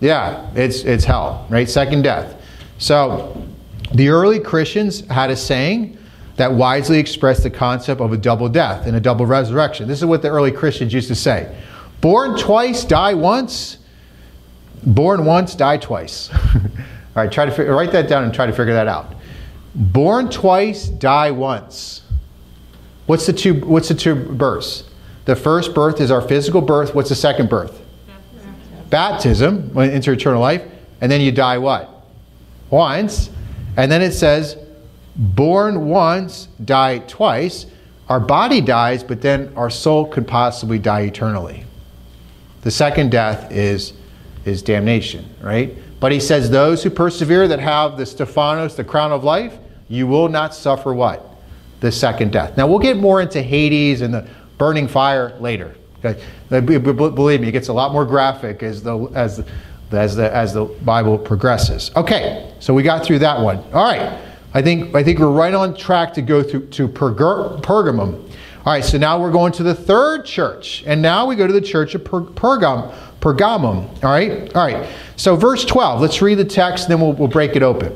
Yeah, it's, it's hell, right? Second death. So the early Christians had a saying that wisely expressed the concept of a double death and a double resurrection. This is what the early Christians used to say Born twice, die once. Born once, die twice. All right, try to write that down and try to figure that out. Born twice, die once. What's the two, what's the two births? The first birth is our physical birth. What's the second birth? Baptism, Baptism into eternal life. And then you die what? Once. And then it says, born once, die twice. Our body dies, but then our soul could possibly die eternally. The second death is, is damnation, right? But he says, those who persevere that have the Stephanos, the crown of life, you will not suffer what? the second death. Now, we'll get more into Hades and the burning fire later. Okay? Believe me, it gets a lot more graphic as the, as, as, the, as the Bible progresses. Okay, so we got through that one. All right, I think, I think we're right on track to go through to Perger, Pergamum. All right, so now we're going to the third church, and now we go to the church of per, Pergam, Pergamum. All right, all right. So verse 12, let's read the text, then we'll, we'll break it open.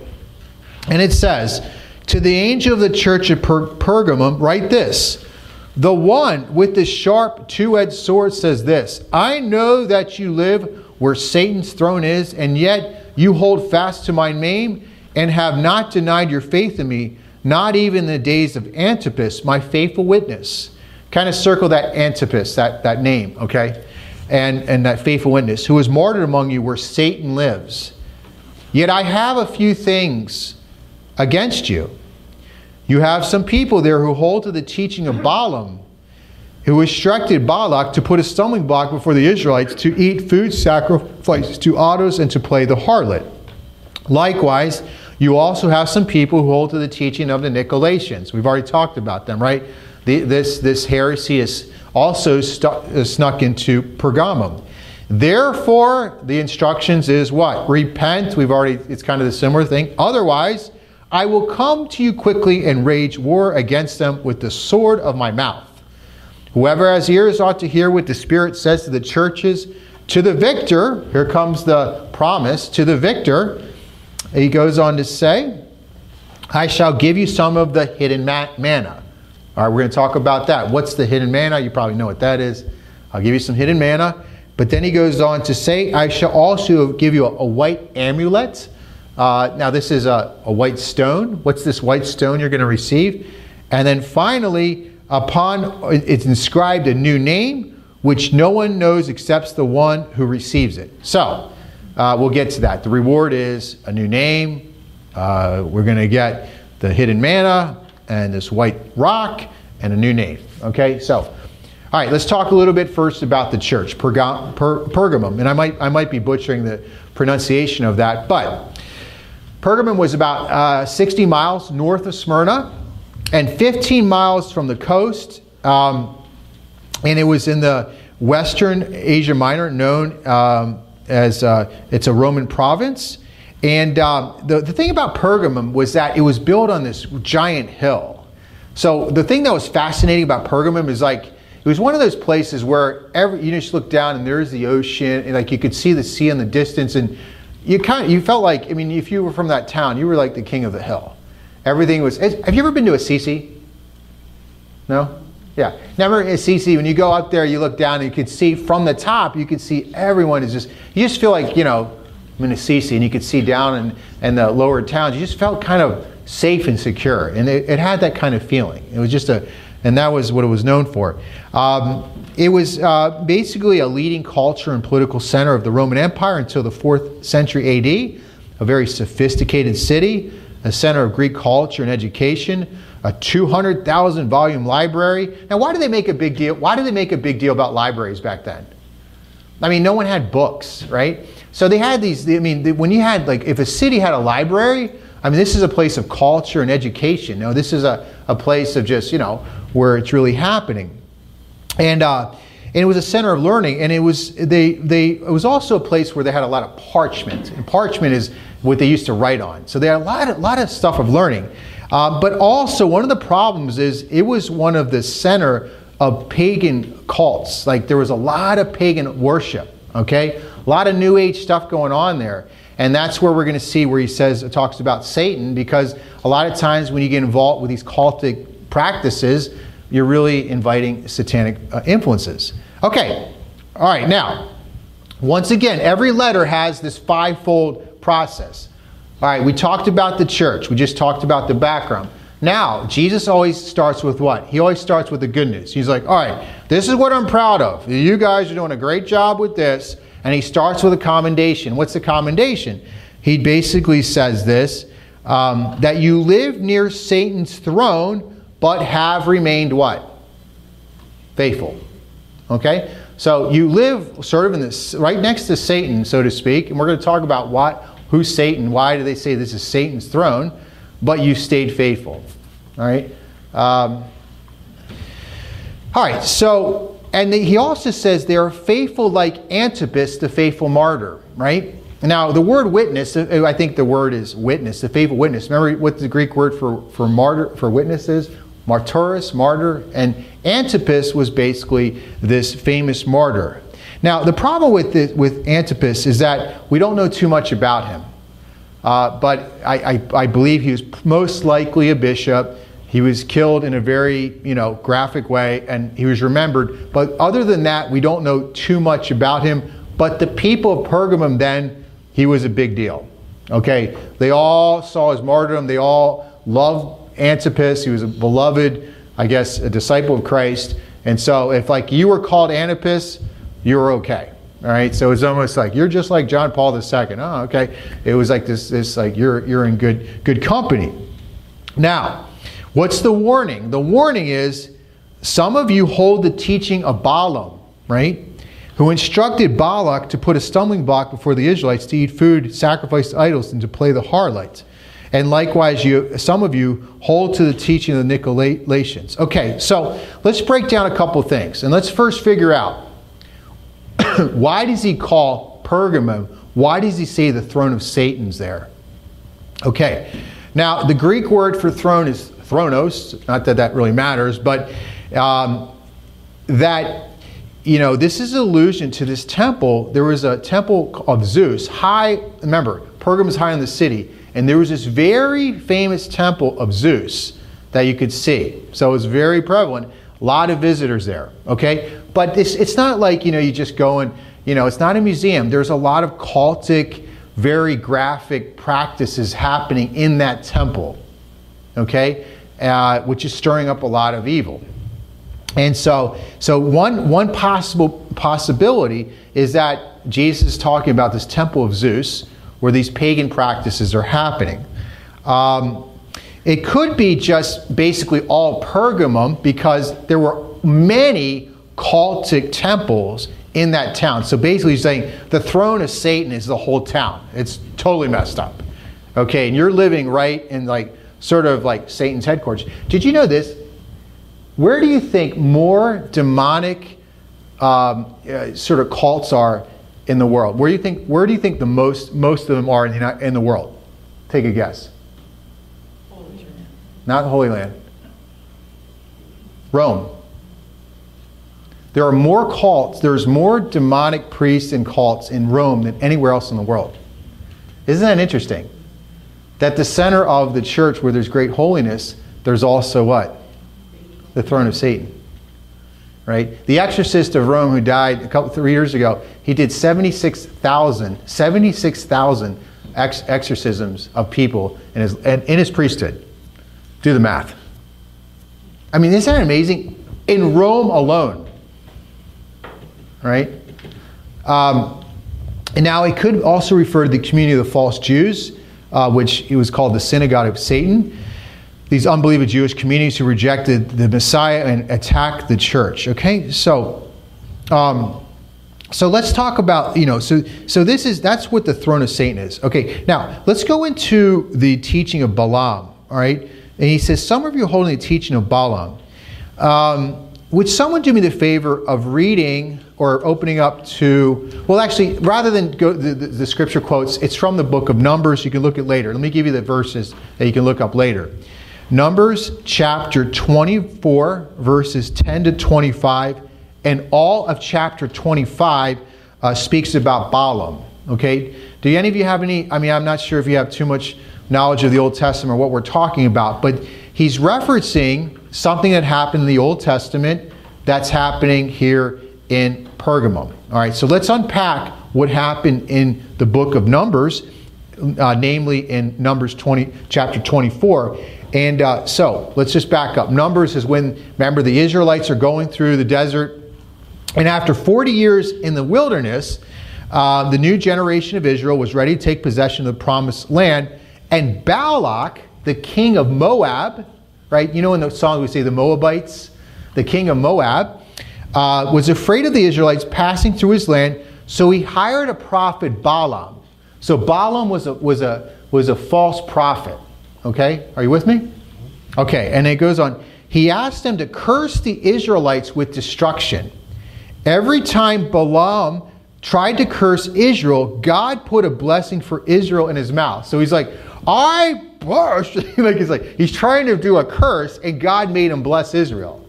And it says, to the angel of the church of per- Pergamum, write this. The one with the sharp two edged sword says this I know that you live where Satan's throne is, and yet you hold fast to my name and have not denied your faith in me, not even in the days of Antipas, my faithful witness. Kind of circle that Antipas, that, that name, okay? And, and that faithful witness, who was martyred among you where Satan lives. Yet I have a few things against you you have some people there who hold to the teaching of Balaam, who instructed Balak to put a stumbling block before the Israelites to eat food sacrificed to idols and to play the harlot. Likewise, you also have some people who hold to the teaching of the Nicolaitans. We've already talked about them, right? The, this, this heresy is also stu- uh, snuck into Pergamum. Therefore, the instructions is what? Repent. We've already, it's kind of the similar thing. Otherwise, I will come to you quickly and rage war against them with the sword of my mouth. Whoever has ears ought to hear what the Spirit says to the churches. To the victor, here comes the promise, to the victor, he goes on to say, I shall give you some of the hidden manna. All right, we're going to talk about that. What's the hidden manna? You probably know what that is. I'll give you some hidden manna. But then he goes on to say, I shall also give you a, a white amulet uh, now, this is a, a white stone. What's this white stone you're going to receive? And then finally, upon it's inscribed a new name, which no one knows except the one who receives it. So, uh, we'll get to that. The reward is a new name. Uh, we're going to get the hidden manna and this white rock and a new name. Okay, so all right, let's talk a little bit first about the church, Pergam, per, Pergamum, and I might I might be butchering the pronunciation of that, but Pergamum was about uh, 60 miles north of Smyrna and 15 miles from the coast. Um, and it was in the western Asia Minor, known um, as uh, it's a Roman province. And um, the, the thing about Pergamum was that it was built on this giant hill. So the thing that was fascinating about Pergamum is like it was one of those places where every you just look down and there's the ocean, and like you could see the sea in the distance, and you kind of, you felt like I mean, if you were from that town, you were like the king of the hill. Everything was. Have you ever been to Assisi? No. Yeah. Never Assisi. When you go up there, you look down and you can see from the top. You can see everyone is just. You just feel like you know, I'm in Assisi, and you could see down in, in the lower towns. You just felt kind of safe and secure, and it, it had that kind of feeling. It was just a, and that was what it was known for. Um, it was uh, basically a leading culture and political center of the Roman Empire until the fourth century AD. A very sophisticated city, a center of Greek culture and education a 200,000 volume library. Now, why do they make a big deal? Why do they make a big deal about libraries back then? I mean, no one had books, right? So they had these, I mean, when you had, like, if a city had a library, I mean, this is a place of culture and education. No, this is a, a place of just, you know, where it's really happening. And, uh, and it was a center of learning, and it was, they, they, it was also a place where they had a lot of parchment. And parchment is what they used to write on. So they had a lot, a lot of stuff of learning. Uh, but also, one of the problems is it was one of the center of pagan cults. Like there was a lot of pagan worship, okay? A lot of New Age stuff going on there. And that's where we're going to see where he says, talks about Satan, because a lot of times when you get involved with these cultic practices, you're really inviting satanic uh, influences. Okay, all right, now, once again, every letter has this fivefold process. All right, we talked about the church. We just talked about the background. Now, Jesus always starts with what? He always starts with the good news. He's like, all right, this is what I'm proud of. You guys are doing a great job with this. And he starts with a commendation. What's the commendation? He basically says this um, that you live near Satan's throne, but have remained what? Faithful. Okay? So you live sort of in this, right next to Satan, so to speak. And we're going to talk about what, Who's Satan? Why do they say this is Satan's throne? But you stayed faithful. All right? Um, all right, so, and he also says they are faithful like Antipas, the faithful martyr, right? Now, the word witness, I think the word is witness, the faithful witness. Remember what the Greek word for, for martyr, for witness is? Martyrus, martyr. And Antipas was basically this famous martyr. Now, the problem with, with Antipas is that we don't know too much about him. Uh, but I, I, I, believe he was most likely a bishop. He was killed in a very, you know, graphic way, and he was remembered. But other than that, we don't know too much about him. But the people of Pergamum then, he was a big deal. Okay, they all saw his martyrdom. They all loved Antipas. He was a beloved, I guess, a disciple of Christ. And so, if like you were called Antipas, you're okay. All right, so it's almost like you're just like John Paul II. Oh, okay. It was like this, this like you're you're in good good company. Now, what's the warning? The warning is some of you hold the teaching of Balaam, right? Who instructed Balak to put a stumbling block before the Israelites to eat food sacrificed to idols and to play the harlot. And likewise, you some of you hold to the teaching of the Nicolaitans. Okay, so let's break down a couple things, and let's first figure out why does he call Pergamum? Why does he say the throne of Satan's there? Okay, now the Greek word for throne is thronos. Not that that really matters, but um, that you know this is allusion to this temple. There was a temple of Zeus, high. Remember, Pergamum is high in the city, and there was this very famous temple of Zeus that you could see. So it was very prevalent. A lot of visitors there. Okay, but it's, it's not like, you know, you just go and, you know, it's not a museum. There's a lot of cultic, very graphic practices happening in that temple, okay, uh, which is stirring up a lot of evil. And so, so one, one possible possibility is that Jesus is talking about this temple of Zeus where these pagan practices are happening. Um, it could be just basically all Pergamum because there were many cultic temples in that town. So basically, he's saying the throne of Satan is the whole town. It's totally messed up. Okay, and you're living right in like sort of like Satan's headquarters. Did you know this? Where do you think more demonic um, uh, sort of cults are in the world? Where do you think? Where do you think the most most of them are in, the, in the world? Take a guess. Not the Holy Land. Rome. there are more cults, there's more demonic priests and cults in Rome than anywhere else in the world. Isn't that interesting? That the center of the church where there's great holiness, there's also what? The throne of Satan. Right? The exorcist of Rome who died a couple three years ago, he did 76,000 76,000 ex- exorcisms of people in his, in his priesthood. Do the math. I mean, isn't that amazing? In Rome alone right? Um, and now it could also refer to the community of the false Jews, uh, which it was called the synagogue of Satan. These unbelieving Jewish communities who rejected the Messiah and attacked the church. Okay, so. Um, so let's talk about you know so so this is that's what the throne of Satan is. Okay, now let's go into the teaching of Balaam. All right, and he says some of you are holding the teaching of Balaam. Um, would someone do me the favor of reading or opening up to, well, actually, rather than go the, the, the, scripture quotes, it's from the book of Numbers. You can look at later. Let me give you the verses that you can look up later. Numbers chapter 24, verses 10 to 25, and all of chapter 25 uh, speaks about Balaam. Okay? Do any of you have any? I mean, I'm not sure if you have too much knowledge of the Old Testament or what we're talking about, but he's referencing something that happened in the Old Testament that's happening here in Pergamum. All right, so let's unpack what happened in the book of Numbers, uh, namely in Numbers 20, chapter 24. And uh, so let's just back up. Numbers is when, remember, the Israelites are going through the desert. And after 40 years in the wilderness, uh, the new generation of Israel was ready to take possession of the promised land. And Balak, the king of Moab, right? You know in the song we say the Moabites, the king of Moab, uh, was afraid of the Israelites passing through his land, so he hired a prophet Balaam. So Balaam was a, was a, was a false prophet. Okay? Are you with me? Okay, and it goes on. He asked them to curse the Israelites with destruction. Every time Balaam tried to curse Israel, God put a blessing for Israel in his mouth. So he's like, I blessed. like he's like, he's trying to do a curse, and God made him bless Israel.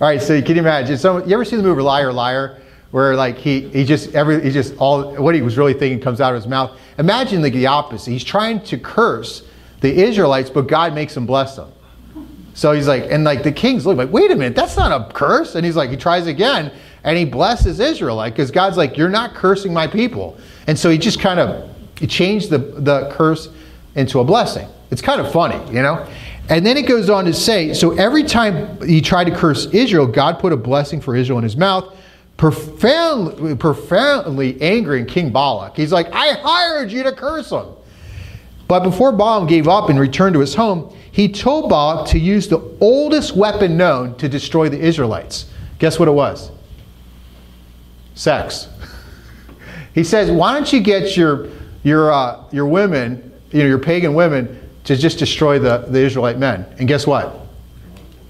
All right, so you can imagine. So you ever see the movie Liar Liar, where like he he just every he just all what he was really thinking comes out of his mouth. Imagine like the opposite. He's trying to curse the Israelites, but God makes him bless them. So he's like, and like the kings look like, wait a minute, that's not a curse. And he's like, he tries again, and he blesses Israel, like because God's like, you're not cursing my people. And so he just kind of he changed the the curse into a blessing. It's kind of funny, you know. And then it goes on to say, so every time he tried to curse Israel, God put a blessing for Israel in his mouth, profoundly, profoundly angering King Balak. He's like, I hired you to curse him. But before Balaam gave up and returned to his home, he told Balak to use the oldest weapon known to destroy the Israelites. Guess what it was? Sex. he says, Why don't you get your, your, uh, your women, you know, your pagan women, to just destroy the, the Israelite men. And guess what?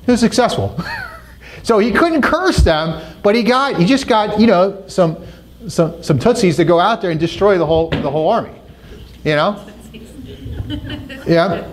He was successful. so he couldn't curse them, but he got he just got, you know, some some some tootsies to go out there and destroy the whole the whole army. You know? yeah.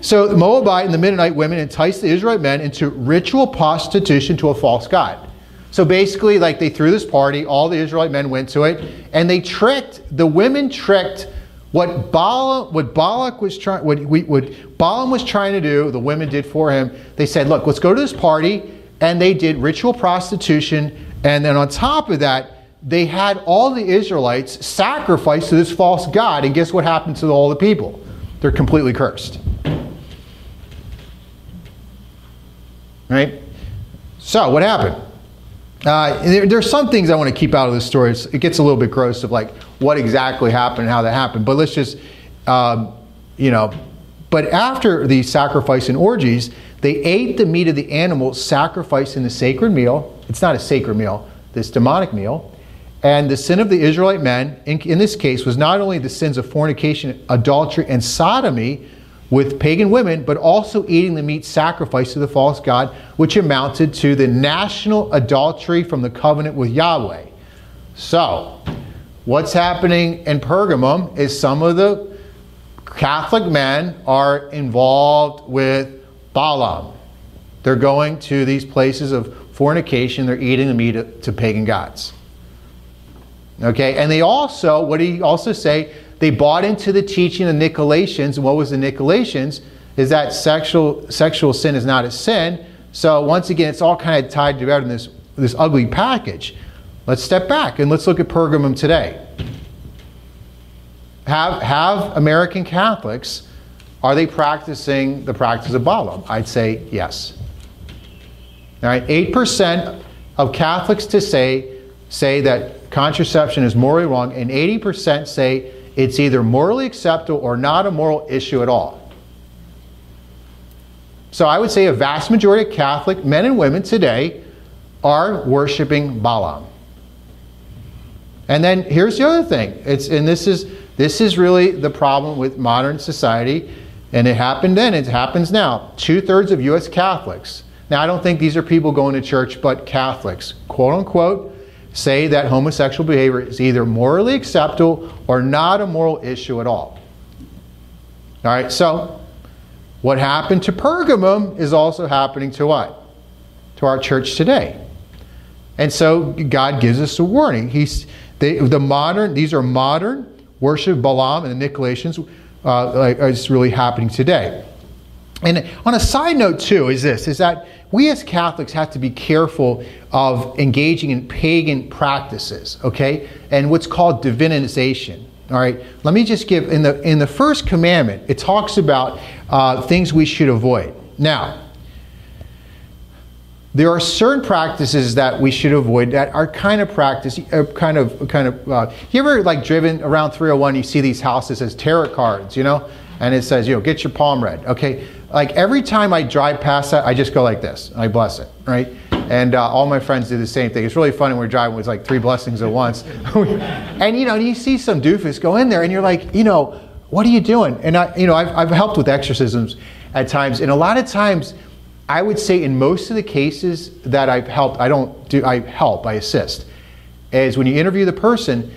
So the Moabite and the Midianite women enticed the Israelite men into ritual prostitution to a false god. So basically, like they threw this party, all the Israelite men went to it, and they tricked, the women tricked what Balaam, what Balak was trying, what, we, what Balaam was trying to do, the women did for him. They said, "Look, let's go to this party," and they did ritual prostitution. And then on top of that, they had all the Israelites sacrifice to this false god. And guess what happened to all the people? They're completely cursed. Right. So what happened? Uh, there, there's some things I want to keep out of this story. It's, it gets a little bit gross of like what exactly happened, and how that happened. But let's just, um, you know, but after the sacrifice and orgies, they ate the meat of the animal sacrificed in the sacred meal. It's not a sacred meal, this demonic meal. And the sin of the Israelite men, in, in this case, was not only the sins of fornication, adultery, and sodomy, with pagan women, but also eating the meat sacrificed to the false god, which amounted to the national adultery from the covenant with Yahweh. So, what's happening in Pergamum is some of the Catholic men are involved with Balaam. They're going to these places of fornication, they're eating the meat to pagan gods. Okay, and they also, what did he also say? They bought into the teaching of Nicolaitans. And what was the Nicolaitans? Is that sexual sexual sin is not a sin. So once again, it's all kind of tied together in this this ugly package. Let's step back and let's look at Pergamum today. Have have American Catholics are they practicing the practice of Balaam? I'd say yes. All right, 8% of Catholics to say say that contraception is morally wrong, and 80% say it's either morally acceptable or not a moral issue at all. So I would say a vast majority of Catholic men and women today are worshiping Balaam. And then here's the other thing. It's and this is this is really the problem with modern society, and it happened then, it happens now. Two-thirds of US Catholics. Now I don't think these are people going to church, but Catholics, quote unquote, say that homosexual behavior is either morally acceptable or not a moral issue at all. All right, so what happened to Pergamum is also happening to what? To our church today. And so God gives us a warning. He's they, the modern; these are modern worship Balaam and the Nicolaitans. Uh, is really happening today. And on a side note too is this: is that we as Catholics have to be careful of engaging in pagan practices, okay, and what's called divination. All right. Let me just give in the in the first commandment. It talks about uh, things we should avoid. Now, there are certain practices that we should avoid that are kind of practice, uh, kind of, kind of. Uh, you ever like driven around 301? You see these houses as tarot cards, you know, and it says, you know, get your palm read. Okay, like every time I drive past that, I just go like this, I bless it, right? And uh, all my friends do the same thing. It's really funny when we're driving with like three blessings at once. and you know, you see some doofus go in there, and you're like, you know, what are you doing? And I, you know, I've, I've helped with exorcisms at times, and a lot of times, I would say in most of the cases that I've helped, I don't do, I help, I assist, is when you interview the person,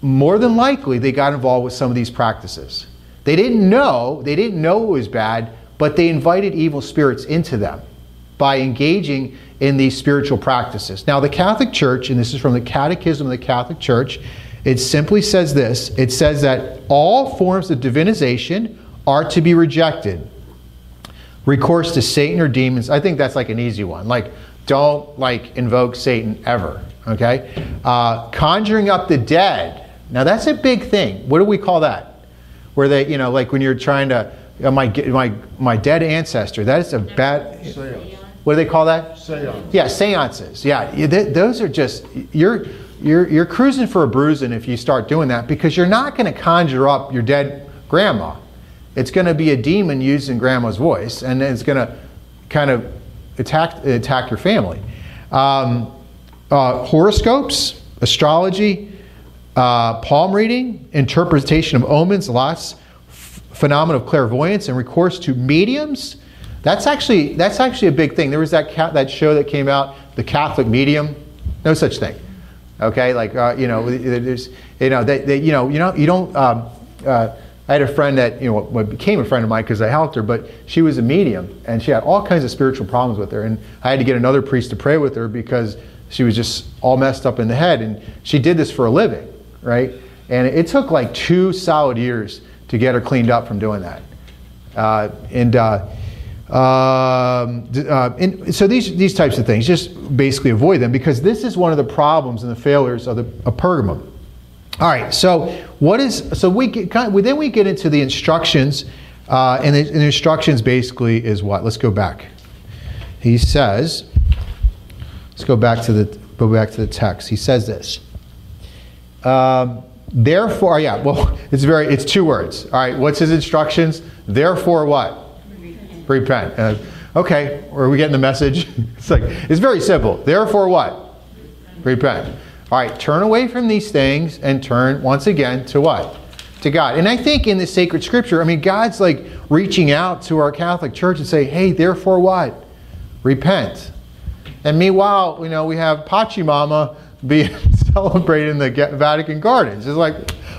more than likely they got involved with some of these practices. They didn't know, they didn't know it was bad, but they invited evil spirits into them by engaging in these spiritual practices. Now, the Catholic Church, and this is from the Catechism of the Catholic Church, it simply says this it says that all forms of divination are to be rejected. Recourse to Satan or demons, I think that's like an easy one. Like, don't like invoke Satan ever, okay? Uh, conjuring up the dead. Now, that's a big thing. What do we call that? Where they, you know, like when you're trying to my, my, my dead ancestor. That is a bad. Seance. What do they call that? Seance. Yeah, seances. Yeah, those are just you're you're you're cruising for a bruising if you start doing that because you're not going to conjure up your dead grandma. It's going to be a demon using grandma's voice, and it's going to kind of attack attack your family. Um, uh, horoscopes, astrology, uh, palm reading, interpretation of omens, lots phenomenon of clairvoyance and recourse to mediums. That's actually that's actually a big thing. There was that that show that came out, the Catholic Medium. No such thing. Okay, like uh, you know, there's you know they, they, you know you know you don't. Um, uh, I had a friend that you know what became a friend of mine because I helped her, but she was a medium and she had all kinds of spiritual problems with her, and I had to get another priest to pray with her because she was just all messed up in the head, and she did this for a living, right? And it took like two solid years to get her cleaned up from doing that. Uh, and, uh, um, uh, and so these, these types of things, just basically avoid them because this is one of the problems and the failures of the of Pergamum. All right, so what is so we get kind of, then we get into the instructions, uh, and, the, and, the, instructions basically is what? Let's go back. He says, let's go back to the go back to the text. He says this. Um, Therefore, yeah, well, it's very, it's two words. All right, what's his instructions? Therefore, what? Repent. Repent. Uh, okay, are we getting the message? it's like, it's very simple. Therefore, what? Repent. Repent. All right, turn away from these things and turn once again to what? To God. And I think in the sacred scripture, I mean, God's like reaching out to our Catholic Church and say, hey, therefore what? Repent. And meanwhile, you know, we have Pachamama being celebrated in the Vatican Gardens. It's like,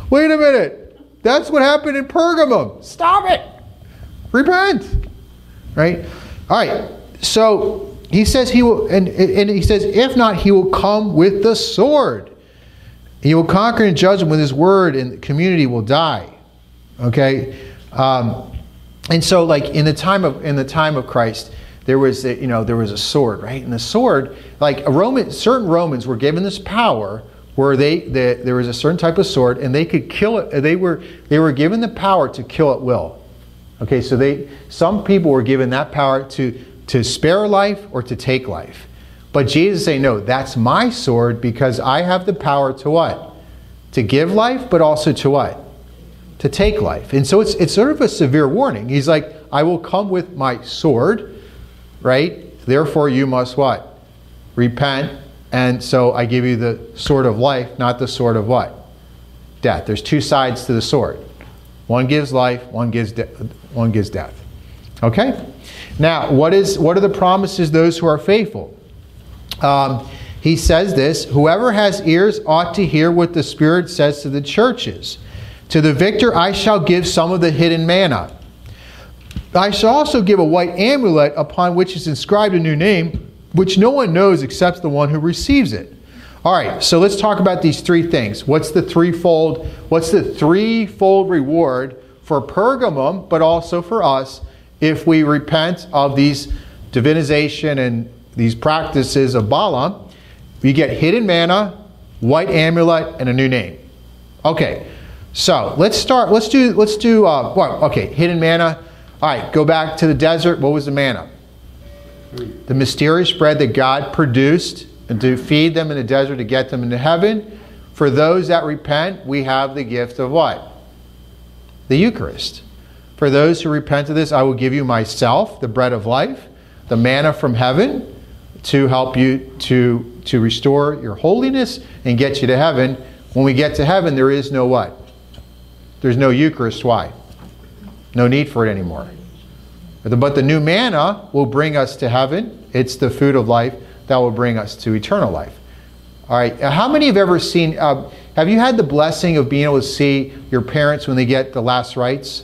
wait a minute, that's what happened in Pergamum. Stop it. Repent. Right? All right. So he says he will, and, and he says, if not, he will come with the sword. He will conquer and judge them with his word, and the community will die. Okay, um, and so like in the time of in the time of Christ, there was a, you know there was a sword, right? And the sword, like a Roman, certain Romans were given this power where they, they there was a certain type of sword, and they could kill it. They were they were given the power to kill at will. Okay, so they some people were given that power to to spare life or to take life. But Jesus saying, no, that's my sword because I have the power to what? To give life, but also to what? To take life. And so it's, it's sort of a severe warning. He's like, I will come with my sword, right? Therefore, you must what? Repent. And so I give you the sword of life, not the sword of what? Death. There's two sides to the sword. One gives life, one gives, one gives death. Okay? Now, what, is, what are the promises those who are faithful? Um, he says this Whoever has ears ought to hear what the Spirit says to the churches. To the victor I shall give some of the hidden manna. I shall also give a white amulet upon which is inscribed a new name, which no one knows except the one who receives it. All right, so let's talk about these three things. What's the threefold? What's the threefold reward for Pergamum, but also for us, if we repent of these divination and these practices of Balaam, you get hidden manna, white amulet, and a new name. Okay, so let's start. Let's do. Let's do. Uh, well, okay, hidden manna. All right, go back to the desert. What was the manna? The mysterious bread that God produced and to feed them in the desert to get them into heaven. For those that repent, we have the gift of what? The Eucharist. For those who repent of this, I will give you myself, the bread of life, the manna from heaven, to help you to, to restore your holiness and get you to heaven. When we get to heaven, there is no what? There's no Eucharist. Why? No need for it anymore. But the new manna will bring us to heaven. It's the food of life that will bring us to eternal life. All right. How many have ever seen? Uh, have you had the blessing of being able to see your parents when they get the last rites?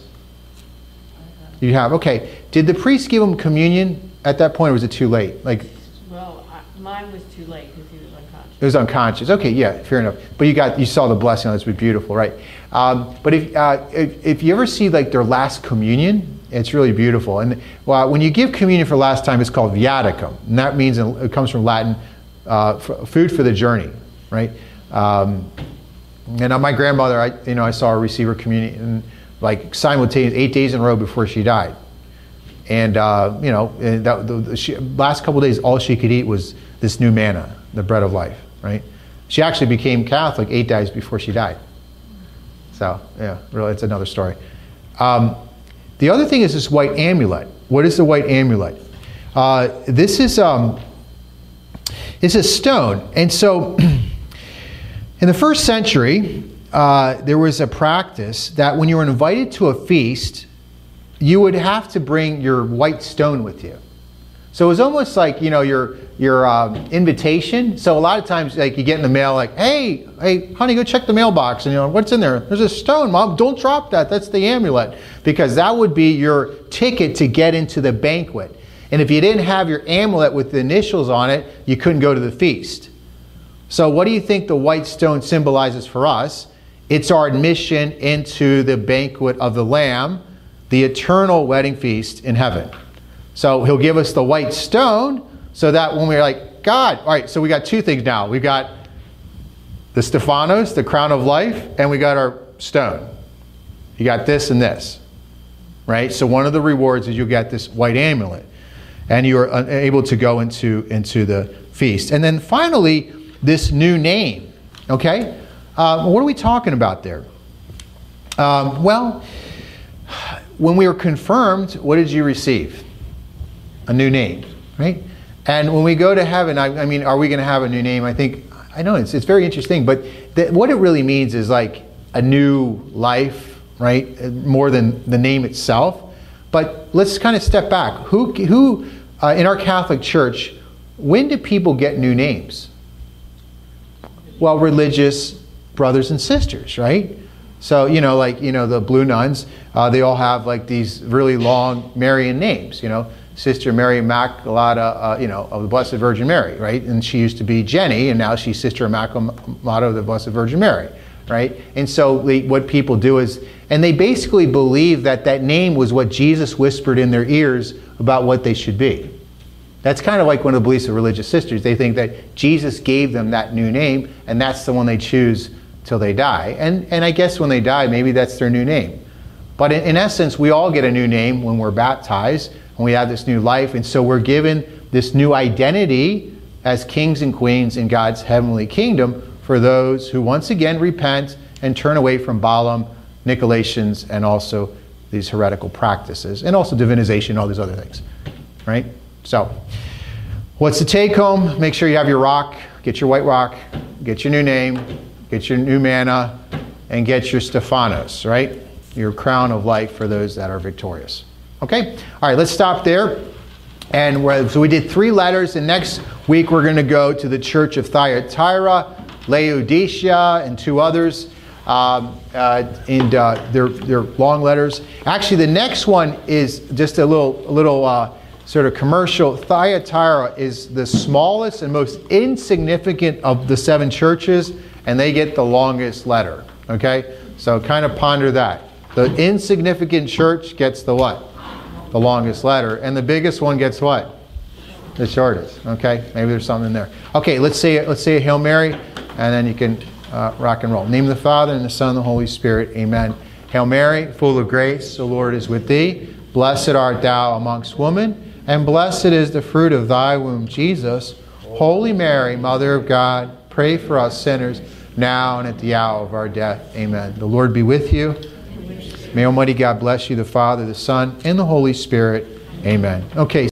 You have. Okay. Did the priest give them communion at that point, or was it too late? Like well, Mine was too late because he was unconscious. It was unconscious. Okay, yeah, fair enough. But you got you saw the blessing. That's beautiful, right? Um, but if, uh, if, if you ever see like their last communion, it's really beautiful. And well, when you give communion for last time, it's called viaticum, and that means it comes from Latin, uh, food for the journey, right? Um, and my grandmother, I you know I saw her receive her communion like simultaneously eight days in a row before she died. And uh, you know, and that, the, the she, last couple days, all she could eat was this new manna, the bread of life, right? She actually became Catholic eight days before she died. So, yeah, really, it's another story. Um, the other thing is this white amulet. What is the white amulet? Uh, this is um, a stone, and so in the first century, uh, there was a practice that when you were invited to a feast, you would have to bring your white stone with you. So it was almost like you know your your um, invitation. So a lot of times, like you get in the mail, like, "Hey, hey, honey, go check the mailbox," and you know what's in there. There's a stone, mom. Don't drop that. That's the amulet, because that would be your ticket to get into the banquet. And if you didn't have your amulet with the initials on it, you couldn't go to the feast. So what do you think the white stone symbolizes for us? It's our admission into the banquet of the Lamb, the eternal wedding feast in heaven. So he'll give us the white stone so that when we're like, God, all right, so we got two things now. We've got the Stephanos, the crown of life, and we got our stone. You got this and this, right? So one of the rewards is you get this white amulet, and you are able to go into, into the feast. And then finally, this new name, okay? Uh, what are we talking about there? Um, well, when we were confirmed, what did you receive? A new name, right? And when we go to heaven, I, I mean, are we going to have a new name? I think, I know it's, it's very interesting, but the, what it really means is like a new life, right? More than the name itself. But let's kind of step back. Who, who uh, in our Catholic Church, when do people get new names? Well, religious brothers and sisters, right? So, you know, like, you know, the blue nuns, uh, they all have like these really long Marian names, you know. Sister Mary Immaculata, uh, you know, of the Blessed Virgin Mary, right? And she used to be Jenny, and now she's Sister Immaculata of the Blessed Virgin Mary, right? And so the, what people do is, and they basically believe that that name was what Jesus whispered in their ears about what they should be. That's kind of like one of the beliefs of religious sisters. They think that Jesus gave them that new name, and that's the one they choose till they die. And, and I guess when they die, maybe that's their new name. But in, in essence, we all get a new name when we're baptized, and we have this new life. And so we're given this new identity as kings and queens in God's heavenly kingdom for those who once again repent and turn away from Balaam, Nicolaitans, and also these heretical practices, and also divination, all these other things. Right? So, what's the take home? Make sure you have your rock, get your white rock, get your new name, get your new manna, and get your Stephanos, right? Your crown of life for those that are victorious. Okay? All right, let's stop there. And so we did three letters, and next week we're going to go to the church of Thyatira, Laodicea, and two others. Um, uh, and uh, they're, they're long letters. Actually, the next one is just a little, a little uh, sort of commercial. Thyatira is the smallest and most insignificant of the seven churches, and they get the longest letter. Okay? So kind of ponder that. The insignificant church gets the what? The longest letter. And the biggest one gets what? The shortest. Okay? Maybe there's something in there. Okay, let's say let's say a Hail Mary, and then you can uh, rock and roll. Name of the Father and the Son and the Holy Spirit. Amen. Hail Mary, full of grace, the Lord is with thee. Blessed art thou amongst women, and blessed is the fruit of thy womb, Jesus. Holy Mary, Mother of God, pray for us sinners, now and at the hour of our death. Amen. The Lord be with you. May Almighty God bless you, the Father, the Son, and the Holy Spirit. Amen. Okay.